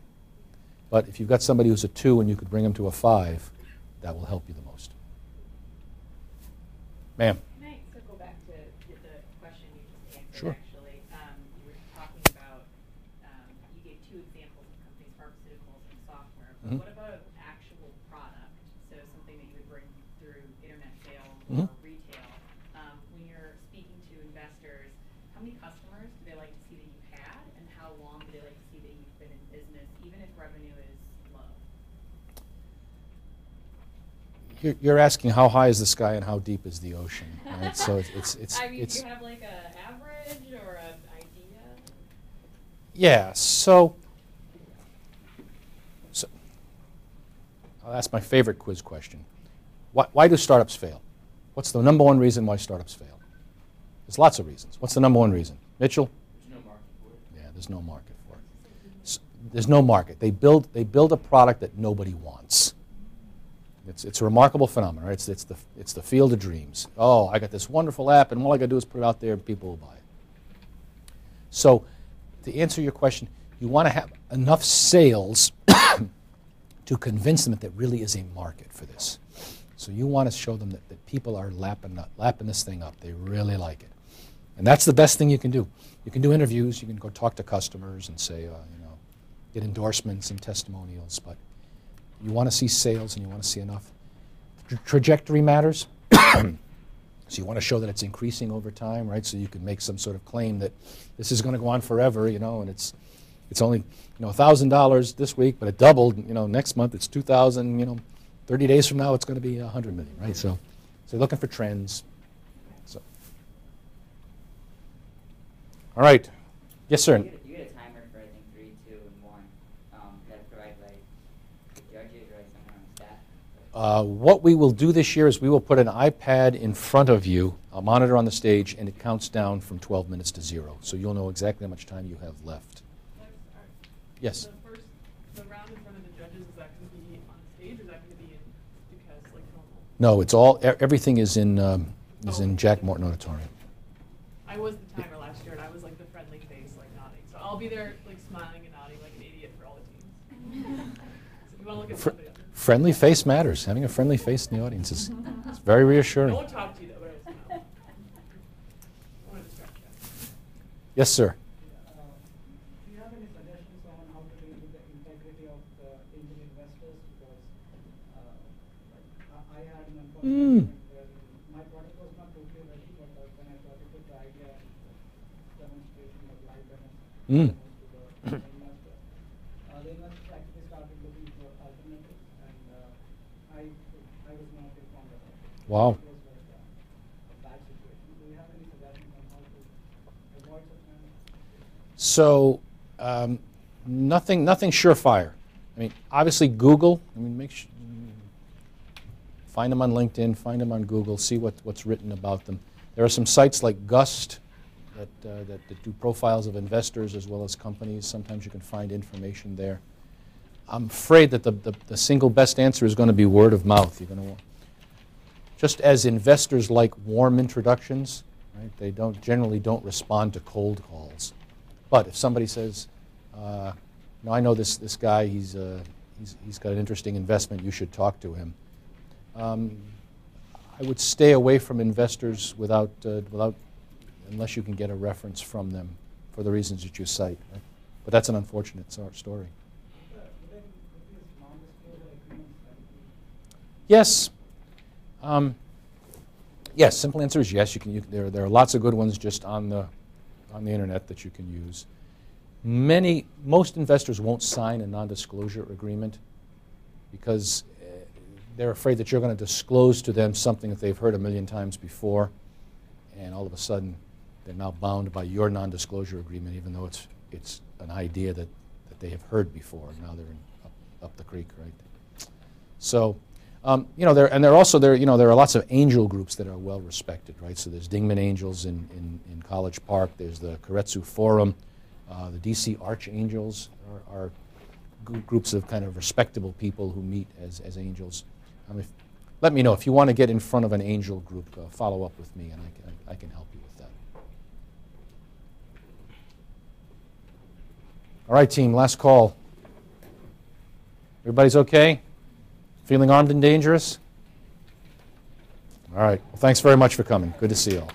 But if you've got somebody who's a two and you could bring them to a five, that will help you the most. Ma'am. Can I circle back to the the question you just answered, Sure. actually? Um, You were talking about, um, you gave two examples of companies, pharmaceuticals and software. But Mhm. what about actual product? So something that you would bring through internet sales Mhm. or retail. Um, When you're speaking to investors, how many customers do they like to see that you've had? And how long do they like to see that you've been in business, even if revenue is low? You're, you're asking how high is the sky and how deep is the ocean, right? So it's, it's, it's, I mean, it's you have like a average or an idea? Yeah, so, so I'll ask my favorite quiz question. Why, why do startups fail? What's the number one reason why startups fail? There's lots of reasons. What's the number one reason? Mitchell? There's no market for it. Yeah, there's no market for it. There's no market. They build, they build a product that nobody wants. It's, it's a remarkable phenomenon, right? It's, it's, the, it's the field of dreams. Oh, I got this wonderful app, and all I got to do is put it out there, and people will buy it. So, to answer your question, you want to have enough sales to convince them that there really is a market for this. So you want to show them that, that people are lapping, up, lapping this thing up. They really like it. And that's the best thing you can do. You can do interviews, you can go talk to customers and say, uh, you know, get endorsements and testimonials, but you want to see sales and you want to see enough. Tra- trajectory matters. so you want to show that it's increasing over time, right? So you can make some sort of claim that this is going to go on forever, you know, and it's it's only you know thousand dollars this week, but it doubled. You know, next month it's two thousand. You know, thirty days from now it's going to be a hundred million, right? So, so looking for trends. So, all right, yes, sir. You get, you get a timer for I think three, two, and one. Um, that's provided by the judges or like someone on staff. Uh, what we will do this year is we will put an iPad in front of you, a monitor on the stage, and it counts down from 12 minutes to zero. So you'll know exactly how much time you have left. Yes. The first, the round in front of the judges, is that going to be on stage or is that going to be in Duques like normal? No, it's all. Everything is in um, is Oh. in Jack Morton Auditorium. I was the timer last year and I was like the friendly face, like nodding. So I'll be there like smiling and nodding like an idiot for all the teams. so if you want to look at somebody. Friendly face matters. Having a friendly face in the audience is it's very reassuring. won't talk to you though, but I will smile. I want to distract you. Yes, sir. Uh, Do you have any suggestions on how to deal with the integrity of the angel investors? Because uh, like, I I had an unfortunate Mm. event where my product was not totally ready, but uh, when I brought it with the idea and the demonstration of live demo Mm. to the investor, uh, the investors actually started looking for alternatives, and uh, I I was not informed about it. Wow. It was like a, a bad situation. Do you have any suggestions on how to avoid such kind of? So um, nothing nothing surefire. I mean, obviously Google. I mean, make sure, find them on LinkedIn, find them on Google, see what, what's written about them. There are some sites like Gust that, uh, that, that do profiles of investors as well as companies. Sometimes you can find information there. I'm afraid that the, the, the single best answer is going to be word of mouth. You're going to just as investors like warm introductions, right? They don't generally don't respond to cold calls. But if somebody says, uh, "No, I know this this guy. He's, uh, he's he's got an interesting investment. You should talk to him," um, I would stay away from investors without uh, without unless you can get a reference from them for the reasons that you cite. Right? But that's an unfortunate story. Yes. Um, yes. Simple answer is yes. You can. You, there, there are lots of good ones just on the on the internet that you can use. Many, most investors won't sign a non-disclosure agreement because uh, they're afraid that you're going to disclose to them something that they've heard a million times before, and all of a sudden they're now bound by your non-disclosure agreement, even though it's it's an idea that, that they have heard before. And now they're in, up, up the creek, right? So Um, you know, there and there are also there you know there are lots of angel groups that are well respected, right? So there's Dingman Angels in, in, in College Park. There's the Keiretsu Forum, uh, the DC Archangels are, are gr- groups of kind of respectable people who meet as, as angels. Um, if, let me know if you want to get in front of an angel group. Uh, follow up with me, and I can I can help you with that. All right, team. Last call. Everybody's okay? Feeling armed and dangerous? All right. Well, thanks very much for coming. Good to see you all.